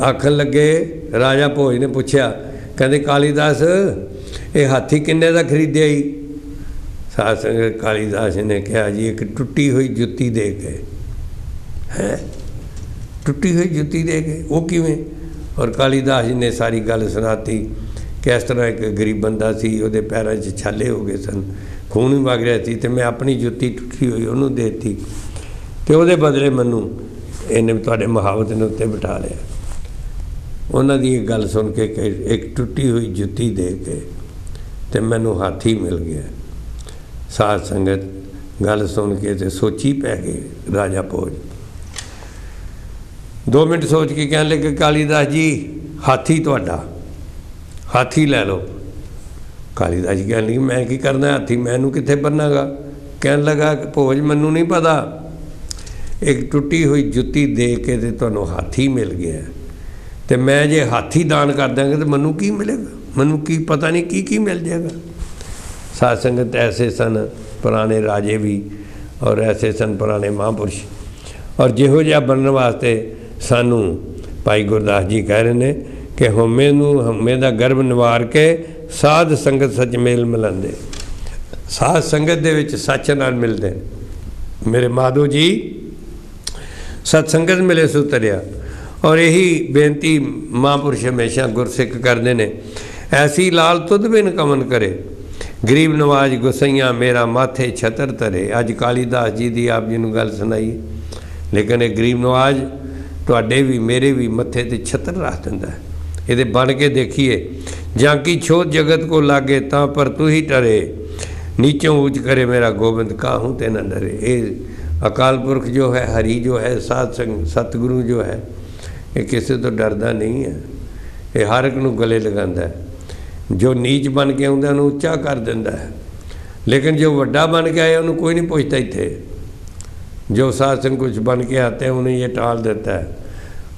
ਆਖਣ ਲੱਗੇ, ਰਾਜਾ ਭੋਜ ਨੇ ਪੁੱਛਿਆ, ਕਹਿੰਦੇ ਕਾਲੀਦਾਸ ਇਹ ਹਾਥੀ ਕਿੰਨੇ ਦਾ ਖਰੀਦਿਆ ਜੀ ਸਾਧ ਸੰਗਤ ਕਾਲੀਦਾਸ ਨੇ ਕਿਹਾ ਜੀ, ਇੱਕ ਟੁੱਟੀ ਹੋਈ ਜੁੱਤੀ ਦੇ ਕੇ। ਹੈ? ਟੁੱਟੀ ਹੋਈ ਜੁੱਤੀ ਦੇ ਕੇ, ਉਹ ਕਿਵੇਂ? ਔਰ ਕਾਲੀਦਾਸ ਜੀ ਨੇ ਸਾਰੀ ਗੱਲ ਸੁਣਾਤੀ। ਕਿ ਇਸ ਤਰ੍ਹਾਂ ਇੱਕ ਗਰੀਬ ਬੰਦਾ ਸੀ, ਉਹਦੇ ਪੈਰਾਂ 'ਚ ਛਾਲੇ ਹੋ ਗਏ ਸਨ। ਖੂਨ ਵੀ ਵਗ ਰਿਹਾ ਸੀ ਤੇ ਮੈਂ ਆਪਣੀ ਜੁੱਤੀ ਟੁੱਟੀ ਹੋਈ ਉਹਨੂੰ ਦੇਤੀ ਤੇ ਉਹਦੇ ਬਦਲੇ ਮੈਨੂੰ ਇਹਨੇ ਤੁਹਾਡੇ ਮਹਾਵਤ ਨੇ ਉੱਤੇ ਬਿਠਾ ਲਿਆ। ਉਹਨਾਂ ਦੀ ਇਹ ਗੱਲ ਸੁਣ ਕੇ ਇੱਕ ਟੁੱਟੀ ਹੋਈ ਜੁੱਤੀ ਦੇ ਕੇ ਤੇ ਮੈਨੂੰ ਹਾਥੀ ਮਿਲ ਗਿਆ। ਸਾਧ ਸੰਗਤ, ਗੱਲ ਸੁਣ ਕੇ ਤੇ ਸੋਚੀ ਪੈ ਗਏ ਰਾਜਾ ਭੋਜ। ਦੋ ਮਿੰਟ ਸੋਚ ਕੇ ਕਹਿਣ ਲੱਗੇ, ਕਾਲੀਦਾਸ ਜੀ, ਹਾਥੀ ਤੁਹਾਡਾ। ਹਾਥੀ ਲੈ ਲਓ। ਕਾਲੀਦਾਸ ਜੀ ਕਹਿਣ ਲੱਗੇ ਮੈਂ ਕੀ ਕਰਨਾ ਹਾਥੀ? ਮੈਨੂੰ ਕਿੱਥੇ ਬੰਨਾਗਾ? ਕਹਿਣ ਲੱਗਾ ਭੋਜ, ਮੈਨੂੰ ਨਹੀਂ ਪਤਾ। ਇੱਕ ਟੁੱਟੀ ਹੋਈ ਜੁੱਤੀ ਦੇ ਕੇ ਤੇ ਤੁਹਾਨੂੰ ਹਾਥੀ ਮਿਲ ਗਿਆ। ਤੇ ਮੈਂ ਜੇ ਹਾਥੀ ਦਾਨ ਕਰ ਦਾਂਗਾ ਤੇ ਮੈਨੂੰ ਕੀ ਮਿਲੇਗਾ? ਮੈਨੂੰ ਕੀ ਪਤਾ ਨਹੀਂ ਕੀ ਕੀ ਮਿਲ ਜਾਏਗਾ। ਸਾਧ ਸੰਗਤ ਐਸੇ ਸਨ, ਪੁਰਾਣੇ ਰਾਜੇ ਵੀ ਔਰ ਐਸੇ ਸਨ ਪੁਰਾਣੇ ਮਹਾਂਪੁਰਸ਼। ਔਰ ਜਿਹੋ ਜਿਹਾ ਬਣਨ ਵਾਸਤੇ ਸਾਨੂੰ ਭਾਈ ਗੁਰਦਾਸ ਜੀ ਕਹਿ ਰਹੇ ਨੇ ਕਿ ਹਉਮੈ ਨੂੰ ਹਉਮੈ ਦਾ ਗਰਭ ਨਿਵਾਰ ਕੇ ਸਾਧ ਸੰਗਤ ਸੱਚ ਮੇਲ ਮਿਲੰਦੇ ਸਾਧ ਸੰਗਤ ਦੇ ਵਿੱਚ ਸੱਚ ਨਾਲ ਮਿਲਦੇ ਮੇਰੇ ਮਾਧੋ ਜੀ ਸਤ ਸੰਗਤ ਮਿਲੇ ਸੋ ਤਰਿਆ। ਔਰ ਇਹੀ ਬੇਨਤੀ ਮਹਾਂਪੁਰਸ਼ ਹਮੇਸ਼ਾ ਗੁਰਸਿੱਖ ਕਰਦੇ ਨੇ। ਐਸੀ ਲਾਲ ਤੁਧ ਬਿਨ ਕਮਨ ਕਰੇ। ਗਰੀਬ ਨਵਾਜ ਗੁਸਈਆਂ, ਮੇਰਾ ਮਾਥੇ ਛਤਰ ਤਰੇ ਅੱਜ ਕਾਲੀਦਾਸ ਜੀ ਦੀ ਆਪ ਜੀ ਨੂੰ ਗੱਲ ਸੁਣਾਈ। ਲੇਕਿਨ ਇਹ ਗਰੀਬ ਨਵਾਜ, ਤੁਹਾਡੇ ਵੀ, ਮੇਰੇ ਵੀ ਮੱਥੇ ਤੇ ਛਤਰ ਰੱਖ ਦਿੰਦਾ ਹੈ। ਇਹਦੇ ਬਣ ਕੇ ਦੇਖੀਏ। ਜਾਂ ਕੀ ਛੋਤ ਜਗਤ ਕੋ ਲਾਗੇ ਤਾਂ ਪਰ ਤੂੰ ਹੀ ਡਰੇ ਨੀਚੋਂ ਉੱਚ ਕਰੇ ਮੇਰਾ ਗੋਬਿੰਦ, ਕਾਹੂ ਤੇ ਨਾ ਡਰੇ। ਇਹ ਅਕਾਲ ਪੁਰਖ ਜੋ ਹੈ, ਹਰੀ ਜੋ ਹੈ, ਸਾਧ ਸੰਗ, ਸਤਿਗੁਰੂ ਜੋ ਹੈ, ਇਹ ਕਿਸੇ ਤੋਂ ਡਰਦਾ ਨਹੀਂ ਹੈ। ਇਹ ਹਰ ਇੱਕ ਨੂੰ ਗਲੇ ਲਗਾਉਂਦਾ ਹੈ। ਜੋ ਨੀਚ ਬਣ ਕੇ ਆਉਂਦਾ, ਉਹਨੂੰ ਉੱਚਾ ਕਰ ਦਿੰਦਾ ਹੈ। ਲੇਕਿਨ ਜੋ ਵੱਡਾ ਬਣ ਕੇ ਆਇਆ, ਉਹਨੂੰ ਕੋਈ ਨਹੀਂ ਪੁੱਛਦਾ ਇੱਥੇ। ਜੋ ਸਾਧ ਸੰਗ ਕੁਝ ਬਣ ਕੇ ਆਤੇ ਉਹਨੇ ਇਹ ਟਾਲ ਦਿੱਤਾ ਹੈ।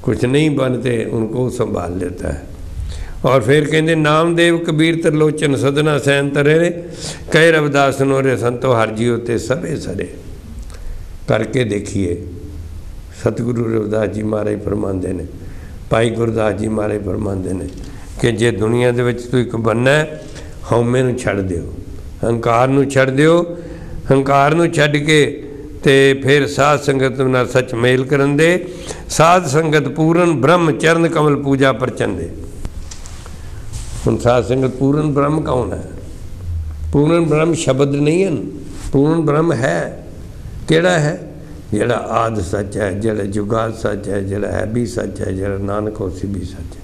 कुछ नहीं बनते उनको संभाल लेता है और फिर कहते नामदेव कबीर त्रिलोचन सदना सैन तरे कह रविदास नोरे संतो हर जी होते सबे सरे करके देखिए ਸਤਿਗੁਰੂ ਰਵਿਦਾਸ ਜੀ ਮਹਾਰਾਜ ਫਰਮਾਉਂਦੇ ਨੇ ਭਾਈ ਗੁਰਦਾਸ ਜੀ ਮਹਾਰਾਜ ਫਰਮਾਉਂਦੇ ਨੇ ਕਿ ਜੇ ਦੁਨੀਆ ਦੇ ਵਿੱਚ ਤੂੰ ਇੱਕ ਬੰਨਾ ਹੈ, ਹਉਮੈ ਨੂੰ ਛੱਡ ਦਿਓ ਹੰਕਾਰ ਨੂੰ ਛੱਡ ਦਿਓ ਹੰਕਾਰ ਨੂੰ ਛੱਡ ਕੇ ਤੇ ਫਿਰ ਸਾਧ ਸੰਗਤ ਨਾਲ ਸੱਚ ਮੇਲ ਕਰਨ ਦੇ, ਸਾਧ ਸੰਗਤ ਪੂਰਨ ਬ੍ਰਹਮ ਚਰਨ ਕਮਲ ਪੂਜਾ ਪ੍ਰਚੰਦੇ ਹੁਣ ਸਾਧ ਸੰਗਤ ਪੂਰਨ ਬ੍ਰਹਮ ਕੌਣ ਹੈ? ਪੂਰਨ ਬ੍ਰਹਮ ਸ਼ਬਦ ਨਹੀਂ ਹਨ, ਪੂਰਨ ਬ੍ਰਹਮ ਹੈ। ਕਿਹੜਾ ਹੈ? ਜਿਹੜਾ ਆਦ ਸੱਚ ਹੈ, ਜਿਹੜਾ ਜੁਗਾਦ ਸੱਚ ਹੈ, ਜਿਹੜਾ ਹੈ ਵੀ ਸੱਚ ਹੈ, ਜਿਹੜਾ ਨਾਨਕ ਹੋਸੀ ਵੀ ਸੱਚ ਹੈ।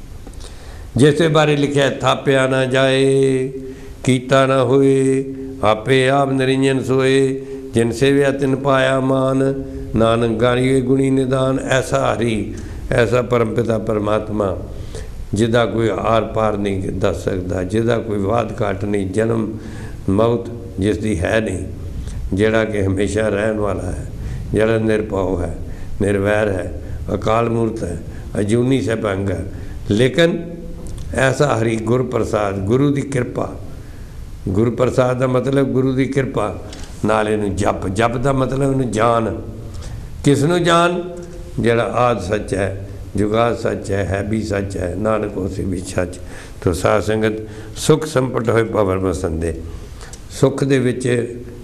ਜਿਸੇ ਬਾਰੇ ਲਿਖਿਆ, ਥਾਪਿਆ ਨਾ ਜਾਏ, ਕੀਤਾ ਨਾ ਹੋਏ, ਆਪੇ ਆਪ ਨਰਿੰਜਨ ਸੋਏ ਜਿਨ ਸੇਵਿਆ ਤਿਨ ਪਾਇਆ ਮਾਨ, ਨਾਨਕ ਗਾਣੀਏ ਗੁਣੀ ਨਿਦਾਨ, ਐਸਾ ਹਰੀ, ਐਸਾ ਪਰਮਪਿਤਾ ਪਰਮਾਤਮਾ, ਜਿਹਦਾ ਕੋਈ ਆਰ ਪਾਰ ਨਹੀਂ ਦੱਸ ਸਕਦਾ, ਜਿਹਦਾ ਕੋਈ ਬਾਤ ਘਾਟ ਨਹੀਂ, ਜਨਮ ਮੌਤ ਜਿਸ ਦੀ ਹੈ ਨਹੀਂ, ਜਿਹੜਾ ਕਿ ਹਮੇਸ਼ਾ ਰਹਿਣ ਵਾਲਾ ਹੈ, ਜਿਹੜਾ ਨਿਰਭਉ ਹੈ, ਨਿਰਵੈਰ ਹੈ, ਅਕਾਲ ਮੂਰਤ ਹੈ, ਅਜੂਨੀ ਸਭੰਗ ਹੈ। ਲੇਕਿਨ ਐਸਾ ਹਰੀ ਗੁਰ ਪ੍ਰਸਾਦ ਗੁਰੂ ਦੀ ਕਿਰਪਾ ਗੁਰੂ ਪ੍ਰਸਾਦ ਦਾ ਮਤਲਬ ਗੁਰੂ ਦੀ ਕਿਰਪਾ ਨਾਲ ਇਹਨੂੰ ਜਪ। ਜਪ ਦਾ ਮਤਲਬ ਇਹਨੂੰ ਜਾਣ। ਕਿਸ ਨੂੰ ਜਾਣ? ਜਿਹੜਾ ਆਦ ਸੱਚ ਹੈ ਜੁਗਾ ਸੱਚ ਹੈ ਹੈ ਵੀ ਸੱਚ ਹੈ, ਨਾਨਕ ਉਸੇ ਵੀ ਸੱਚ। ਤੋ ਸਾਧ ਸੰਗਤ, ਸੁਖ ਸੰਪਟ ਹੋਏ ਭਵਨ ਵਸੰਦੇ ਸੁਖ ਦੇ ਵਿੱਚ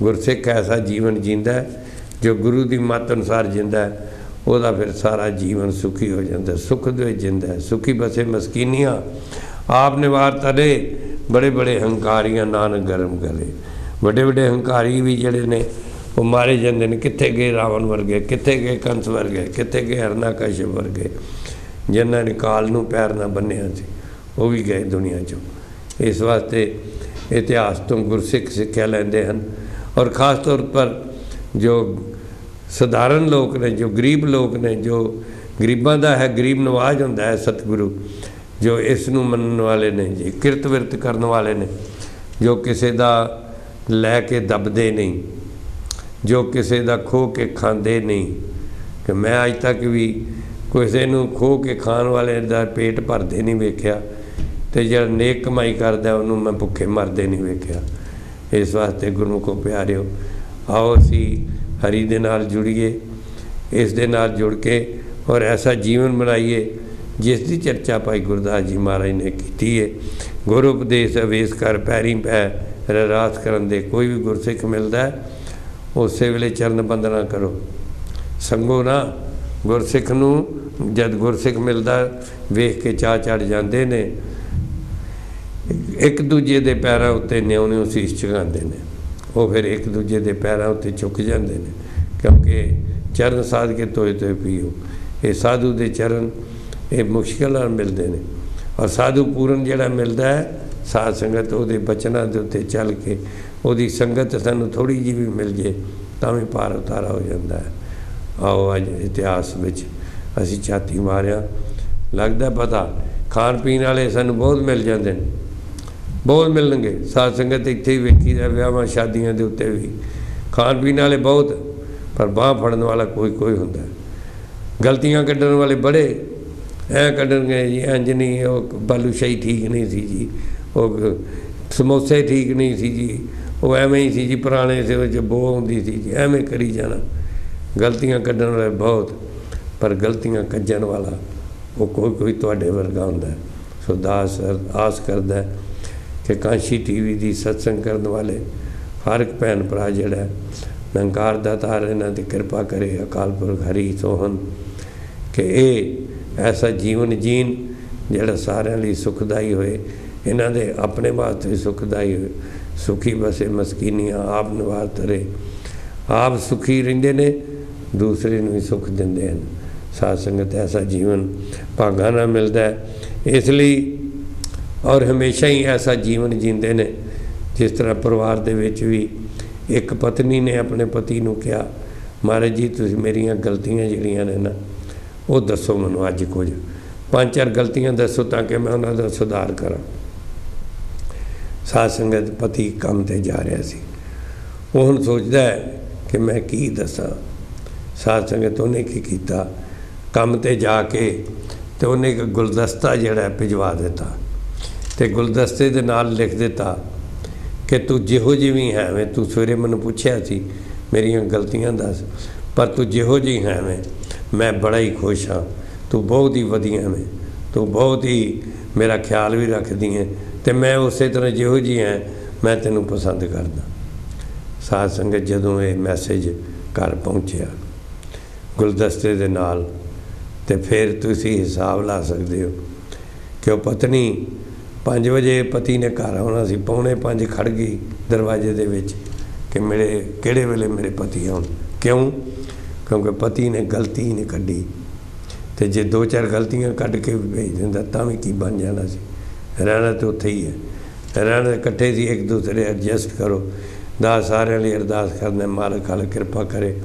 ਗੁਰਸਿੱਖ ਐਸਾ ਜੀਵਨ ਜੀਂਦਾ ਹੈ, ਜੋ ਗੁਰੂ ਦੀ ਮੱਤ ਅਨੁਸਾਰ ਜਿੰਦਾ ਹੈ, ਉਹਦਾ ਫਿਰ ਸਾਰਾ ਜੀਵਨ ਸੁਖੀ ਹੋ ਜਾਂਦਾ ਸੁਖ ਦੇ ਜਿੰਦਾ ਸੁਖੀ ਬਸੇ ਮਸਕੀਨੀਆਂ, ਆਪ ਨਿਵਾਰ ਤਰੇ ਬੜੇ ਬੜੇ ਹੰਕਾਰੀਆਂ, ਨਾਨਕ ਗਰਮ ਕਰੇ। ਵੱਡੇ ਵੱਡੇ ਹੰਕਾਰੀ ਵੀ ਜਿਹੜੇ ਨੇ, ਉਹ ਮਾਰੇ ਜਾਂਦੇ ਨੇ, ਕਿੱਥੇ ਗਏ ਰਾਵਣ ਵਰਗੇ, ਕਿੱਥੇ ਗਏ ਕੰਸ ਵਰਗੇ, ਕਿੱਥੇ ਗਏ ਹਰਨਾ ਕਸ਼ਪ ਵਰਗੇ। ਜਿਨ੍ਹਾਂ ਨੇ ਕਾਲ ਨੂੰ ਪੈਰ ਨਾ ਬੰਨਿਆ ਸੀ, ਉਹ ਵੀ ਗਏ ਦੁਨੀਆ ਚੋਂ। ਇਸ ਵਾਸਤੇ ਇਤਿਹਾਸ ਤੋਂ ਗੁਰਸਿੱਖ ਸਿੱਖਿਆ ਲੈਂਦੇ ਹਨ। ਔਰ ਖਾਸ ਤੌਰ ਪਰ ਜੋ ਸਧਾਰਨ ਲੋਕ ਨੇ, ਜੋ ਗਰੀਬ ਲੋਕ ਨੇ, ਜੋ ਗਰੀਬਾਂ ਦਾ ਹੈ, ਗਰੀਬ ਨਵਾਜ ਹੁੰਦਾ ਹੈ ਸਤਿਗੁਰੂ, ਜੋ ਇਸ ਨੂੰ ਮੰਨਣ ਵਾਲੇ ਨੇ, ਜੀ, ਕਿਰਤ ਵਿਰਤ ਕਰਨ ਵਾਲੇ ਨੇ, ਜੋ ਕਿਸੇ ਦਾ ਲੈ ਕੇ ਦਬਦੇ ਨਹੀਂ, ਜੋ ਕਿਸੇ ਦਾ ਖੋ ਕੇ ਖਾਂਦੇ ਨਹੀਂ। ਕਿ ਮੈਂ ਅੱਜ ਤੱਕ ਵੀ ਕਿਸੇ ਨੂੰ ਖੋ ਕੇ ਖਾਣ ਵਾਲੇ ਦਾ ਪੇਟ ਭਰਦੇ ਨਹੀਂ ਵੇਖਿਆ ਤੇ ਜਿਹੜਾ ਨੇਕ ਕਮਾਈ ਕਰਦਾ ਉਹਨੂੰ ਮੈਂ ਭੁੱਖੇ ਮਰਦੇ ਨਹੀਂ ਵੇਖਿਆ। ਇਸ ਵਾਸਤੇ ਗੁਰਮੁਖੋ ਪਿਆਰਿਓ, ਆਓ ਅਸੀਂ ਹਰੀ ਦੇ ਨਾਲ ਜੁੜੀਏ, ਇਸ ਦੇ ਨਾਲ ਜੁੜ ਕੇ ਔਰ ਐਸਾ ਜੀਵਨ ਬਣਾਈਏ ਜਿਸ ਦੀ ਚਰਚਾ ਭਾਈ ਗੁਰਦਾਸ ਜੀ ਮਹਾਰਾਜ ਨੇ ਕੀਤੀ ਹੈ ਗੁਰੂ ਉਪਦੇਸ਼ ਅਵੇਸ ਕਰ, ਪੈਰੀ ਪੈ ਰਾਸ ਕਰਨ ਦੇ ਕੋਈ ਵੀ ਗੁਰਸਿੱਖ ਮਿਲਦਾ ਹੈ, ਉਸੇ ਵੇਲੇ ਚਰਨ ਬੰਦਨਾ ਕਰੋ। ਸੰਗੋ ਨਾ, ਗੁਰਸਿੱਖ ਨੂੰ ਜਦ ਗੁਰਸਿੱਖ ਮਿਲਦਾ ਵੇਖ ਕੇ ਚਾਹ ਚੜ ਜਾਂਦੇ ਨੇ। ਇੱਕ ਦੂਜੇ ਦੇ ਪੈਰਾਂ ਉੱਤੇ ਨਿਉ ਨਿਉ ਸੀਸ ਝੁਕਾਉਂਦੇ ਨੇ। ਉਹ ਫਿਰ ਇੱਕ ਦੂਜੇ ਦੇ ਪੈਰਾਂ ਉੱਤੇ ਝੁਕ ਜਾਂਦੇ ਨੇ, ਕਿਉਂਕਿ ਚਰਨ ਸਾਧ ਕੇ ਤੋਏ ਤੋਏ ਪੀਓ। ਇਹ ਸਾਧੂ ਦੇ ਚਰਨ, ਇਹ ਮੁਸ਼ਕਲ ਨਾਲ ਮਿਲਦੇ ਨੇ। ਔਰ ਸਾਧੂ ਪੂਰਨ ਜਿਹੜਾ ਮਿਲਦਾ ਹੈ ਸਾਧ ਸੰਗਤ ਉਹਦੇ ਬਚਨਾਂ ਦੇ ਉੱਤੇ ਚੱਲ ਕੇ ਉਹਦੀ ਸੰਗਤ ਸਾਨੂੰ ਥੋੜੀ ਜਿਹੀ ਵੀ ਮਿਲ ਜੇ ਤਾਂ ਵੀ ਪਾਰ ਉਤਾਰਾ ਹੋ ਜਾਂਦਾ ਹੈ। ਆਓ ਅੱਜ ਇਤਿਹਾਸ ਵਿੱਚ ਅਸੀਂ ਛਾਤੀ ਮਾਰਿਆ। ਲੱਗਦਾ ਪਤਾ ਖਾਣ ਪੀਣ ਵਾਲੇ ਸਾਨੂੰ ਬਹੁਤ ਮਿਲ ਜਾਂਦੇ ਨੇ। ਬਹੁਤ ਮਿਲਣਗੇ। ਸਾਧ ਸੰਗਤ ਇੱਥੇ ਹੀ ਵੇਖੀ ਦਾ, ਵਿਆਹਾਂ ਸ਼ਾਦੀਆਂ ਦੇ ਉੱਤੇ ਵੀ। ਖਾਣ ਪੀਣ ਵਾਲੇ ਬਹੁਤ, ਪਰ ਬਾਹ ਫੜਨ ਵਾਲਾ ਕੋਈ ਕੋਈ ਹੁੰਦਾ। ਗਲਤੀਆਂ ਕੱਢਣ ਵਾਲੇ ਬੜੇ। ਐ ਕੱਢਣਗੇ ਜੀ, ਇੰਜ ਨਹੀਂ, ਉਹ ਬਾਲੂ ਸ਼ਾਹੀ ਠੀਕ ਨਹੀਂ ਸੀ ਜੀ। ਉਹ ਸਮੋਸੇ ਠੀਕ ਨਹੀਂ ਸੀ ਜੀ। ਉਹ ਐਵੇਂ ਹੀ ਸੀ ਜੀ, ਪੁਰਾਣੇ ਸੇ ਵਿੱਚ ਬੋ ਹੁੰਦੀ ਸੀ ਜੀ। ਐਵੇਂ ਕਰੀ ਜਾਣਾ। ਗਲਤੀਆਂ ਕੱਢਣ ਵਾਲੇ ਬਹੁਤ, ਪਰ ਗਲਤੀਆਂ ਕੱਜਣ ਵਾਲਾ ਉਹ ਕੋਈ ਕੋਈ ਤੁਹਾਡੇ ਵਰਗਾ ਹੁੰਦਾ ਸੋ ਦਾਸ ਆਸ ਕਰਦਾ ਕਿ ਕਾਂਸ਼ੀ ਟੀਵੀ ਦੀ ਸਤਸੰਗ ਕਰਨ ਵਾਲੇ ਹਰ ਇੱਕ ਭੈਣ ਭਰਾ ਜਿਹੜਾ ਨੰਕਾਰ ਦਾ ਤਾਰ ਇਹਨਾਂ ਦੀ ਕਿਰਪਾ ਕਰੇ, ਅਕਾਲ ਪੁਰਖ ਹਰੀ ਸੋਹਨ ਕਿ ਇਹ ਐਸਾ ਜੀਵਨ ਜੀਣ ਜਿਹੜਾ ਸਾਰਿਆਂ ਲਈ ਸੁਖਦਾਈ ਹੋਏ ਇਹਨਾਂ ਦੇ ਆਪਣੇ ਵਾਸਤੇ ਸੁਖਦਾਈ ਹੋਏ। ਸੁਖੀ ਵਸੇ ਮਸਕੀਨੀਆਂ, ਆਪ ਨਿਵਾਰ ਤਰੇ ਆਪ ਸੁਖੀ ਰਹਿੰਦੇ ਨੇ, ਦੂਸਰੇ ਨੂੰ ਵੀ ਸੁਖ ਦਿੰਦੇ ਹਨ। ਸਾਧ ਸੰਗਤ ਐਸਾ ਜੀਵਨ ਭਾਗਾ ਨਾਲ ਮਿਲਦਾ ਹੈ। ਇਸ ਲਈ ਔਰ ਹਮੇਸ਼ਾ ਹੀ ਐਸਾ ਜੀਵਨ ਜੀਂਦੇ ਨੇ, ਜਿਸ ਤਰ੍ਹਾਂ ਪਰਿਵਾਰ ਦੇ ਵਿੱਚ ਵੀ ਇੱਕ ਪਤਨੀ ਨੇ ਆਪਣੇ ਪਤੀ ਨੂੰ ਕਿਹਾ, ਮਹਾਰਾਜ ਜੀ, ਤੁਸੀਂ ਮੇਰੀਆਂ ਗਲਤੀਆਂ ਜਿਹੜੀਆਂ ਨੇ ਨਾ, ਉਹ ਦੱਸੋ ਮੈਨੂੰ ਅੱਜ ਕੁਝ। ਪੰਜ ਚਾਰ ਗਲਤੀਆਂ ਦੱਸੋ ਤਾਂ ਕਿ ਮੈਂ ਉਹਨਾਂ ਦਾ ਸੁਧਾਰ ਕਰਾਂ। ਸਾਧ ਸੰਗਤ ਪਤੀ ਕੰਮ ਤੇ ਜਾ ਰਿਹਾ ਸੀ। ਉਹ ਹੁਣ ਸੋਚਦਾ ਹੈ ਕਿ ਮੈਂ ਕੀ ਦੱਸਾਂ। ਸਾਧ ਸੰਗਤ ਉਹਨੇ ਕੀ ਕੀਤਾ? ਕੰਮ ਤੇ ਜਾ ਕੇ ਤੇ ਉਹਨੇ ਇੱਕ ਗੁਲਦਸਤਾ ਜਿਹੜਾ ਭਿਜਵਾ ਦਿੱਤਾ। ਤੇ ਗੁਲਦਸਤੇ ਦੇ ਨਾਲ ਲਿਖ ਦਿੱਤਾ ਕਿ ਤੂੰ ਜਿਹੋ ਜਿਹੀ ਹੈ ਮੈਂ ਤੂੰ ਸਵੇਰੇ ਮੈਨੂੰ ਪੁੱਛਿਆ ਸੀ, ਮੇਰੀਆਂ ਗਲਤੀਆਂ ਦੱਸ, ਪਰ ਤੂੰ ਜਿਹੋ ਜਿਹੀ ਹੈ ਮੈਂ ਮੈਂ ਬੜਾ ਹੀ ਖੁਸ਼ ਹਾਂ। ਤੂੰ ਬਹੁਤ ਹੀ ਵਧੀਆ ਮੈਂ ਤੂੰ ਬਹੁਤ ਹੀ ਮੇਰਾ ਖਿਆਲ ਵੀ ਰੱਖਦੀ ਹੈ। ਤੇ ਮੈਂ ਉਸੇ ਤਰ੍ਹਾਂ ਜਿਹੋ ਜਿਹੀ ਹੈ ਮੈਂ ਤੈਨੂੰ ਪਸੰਦ ਕਰਦਾ। ਸਾਧ ਸੰਗਤ ਜਦੋਂ ਇਹ ਮੈਸੇਜ ਘਰ ਪਹੁੰਚਿਆ, ਗੁਲਦਸਤੇ ਦੇ ਨਾਲ, ਤੇ ਫਿਰ ਤੁਸੀਂ ਹਿਸਾਬ ਲਾ ਸਕਦੇ ਹੋ ਕਿ ਉਹ ਪਤਨੀ 5 ਵਜੇ ਪਤੀ ਨੇ ਘਰ ਆਉਣਾ ਸੀ, ਪੌਣੇ 5 ਖੜ ਗਈ ਦਰਵਾਜ਼ੇ ਦੇ ਵਿੱਚ ਕਿ ਮੇਰੇ, ਕਿਹੜੇ ਵੇਲੇ ਮੇਰੇ ਪਤੀ ਆਉਣ? ਕਿਉਂ? ਕਿਉਂਕਿ ਪਤੀ ਨੇ ਗਲਤੀ ਨਹੀਂ ਕੱਢੀ। ਤੇ ਜੇ ਦੋ ਚਾਰ ਗਲਤੀਆਂ ਕੱਢ ਕੇ ਵੀ ਭੇਜ ਦਿੰਦਾ, ਤਾਂ ਵੀ ਕੀ ਬਣ ਜਾਣਾ ਸੀ? ਰਹਿਣਾ ਤਾਂ ਉੱਥੇ ਹੀ ਹੈ। ਰਹਿਣਾ ਇਕੱਠੇ ਸੀ, ਇੱਕ ਦੂਸਰੇ ਐਡਜਸਟ ਕਰੋ। ਦਾ ਸਾਰਿਆਂ ਲਈ ਅਰਦਾਸ ਕਰਦੇ ਮਾਲਕ ਹਾਲ ਕਿਰਪਾ ਕਰੇ,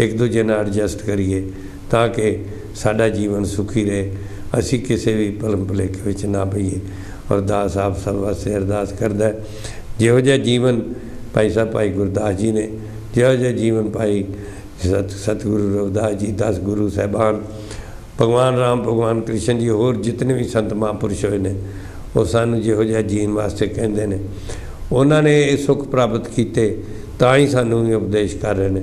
ਇੱਕ ਦੂਜੇ ਨਾਲ ਐਡਜਸਟ ਕਰੀਏ, ਤਾਂ ਕਿ ਸਾਡਾ ਜੀਵਨ ਸੁਖੀ ਰਹੇ। ਅਸੀਂ ਕਿਸੇ ਵੀ ਭਲਮ ਭੁਲੇਖੇ ਵਿੱਚ ਨਾ ਪਈਏ। ਅਰਦਾਸ ਆਪ ਸਭ ਵਾਸਤੇ ਅਰਦਾਸ ਕਰਦਾ ਜਿਹੋ ਜਿਹਾ ਜੀਵਨ ਭਾਈ ਸਾਹਿਬ, ਭਾਈ ਗੁਰਦਾਸ ਜੀ ਨੇ, ਜਿਹੋ ਜਿਹਾ ਜੀਵਨ ਭਾਈ ਸਤ, ਸਤਿਗੁਰੂ ਰਵਿਦਾਸ ਜੀ, ਦਸ ਗੁਰੂ ਸਾਹਿਬਾਨ, ਭਗਵਾਨ ਰਾਮ, ਭਗਵਾਨ ਕ੍ਰਿਸ਼ਨ ਜੀ, ਹੋਰ ਜਿਤਨੇ ਵੀ ਸੰਤ ਮਹਾਂਪੁਰਸ਼ ਹੋਏ ਨੇ ਉਹ ਸਾਨੂੰ ਜਿਹੋ ਜਿਹਾ ਜੀਣ ਵਾਸਤੇ ਕਹਿੰਦੇ ਨੇ। ਉਹਨਾਂ ਨੇ ਇਹ ਸੁੱਖ ਪ੍ਰਾਪਤ ਕੀਤੇ, ਤਾਂ ਹੀ ਸਾਨੂੰ ਵੀ ਉਪਦੇਸ਼ ਕਰ ਰਹੇ ਨੇ।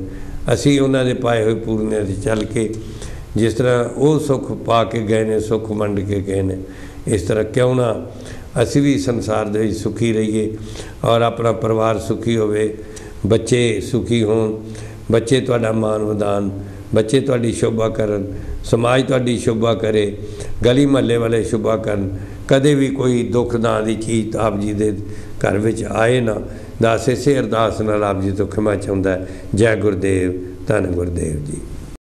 ਅਸੀਂ ਉਹਨਾਂ ਦੇ ਪਾਏ ਹੋਏ ਪੂਰਨੇ ਤੇ ਚੱਲ ਕੇ ਜਿਸ ਤਰ੍ਹਾਂ ਉਹ ਸੁੱਖ ਪਾ ਕੇ ਗਏ ਨੇ, ਸੁੱਖ ਵੰਡ ਕੇ ਗਏ ਨੇ, ਇਸ ਤਰ੍ਹਾਂ ਕਿਉਂ ਨਾ ਅਸੀਂ ਵੀ ਸੰਸਾਰ ਦੇ ਵਿੱਚ ਸੁਖੀ ਰਹੀਏ ਔਰ ਆਪਣਾ ਪਰਿਵਾਰ ਸੁਖੀ ਹੋਵੇ, ਬੱਚੇ ਸੁਖੀ ਹੋਣ, ਬੱਚੇ ਤੁਹਾਡਾ ਮਾਨ ਵਧਾਨ ਬੱਚੇ ਤੁਹਾਡੀ ਸ਼ੋਭਾ ਕਰਨ, ਸਮਾਜ ਤੁਹਾਡੀ ਸ਼ੋਭਾ ਕਰੇ, ਗਲੀ ਮਹੱਲੇ ਵਾਲੇ ਸ਼ੋਭਾ ਕਰਨ ਕਦੇ ਵੀ ਕੋਈ ਦੁੱਖ ਨਾ ਦੀ ਚੀਜ਼ ਆਪ ਜੀ ਦੇ ਘਰ ਵਿੱਚ ਆਏ ਨਾ, ਦਾਸ ਇਸੇ ਅਰਦਾਸ ਨਾਲ ਆਪ ਜੀ ਤੋਂ ਖਿਮਾ ਚਾਹੁੰਦਾ ਜੈ ਗੁਰਦੇਵ, ਧੰਨ ਗੁਰਦੇਵ ਜੀ।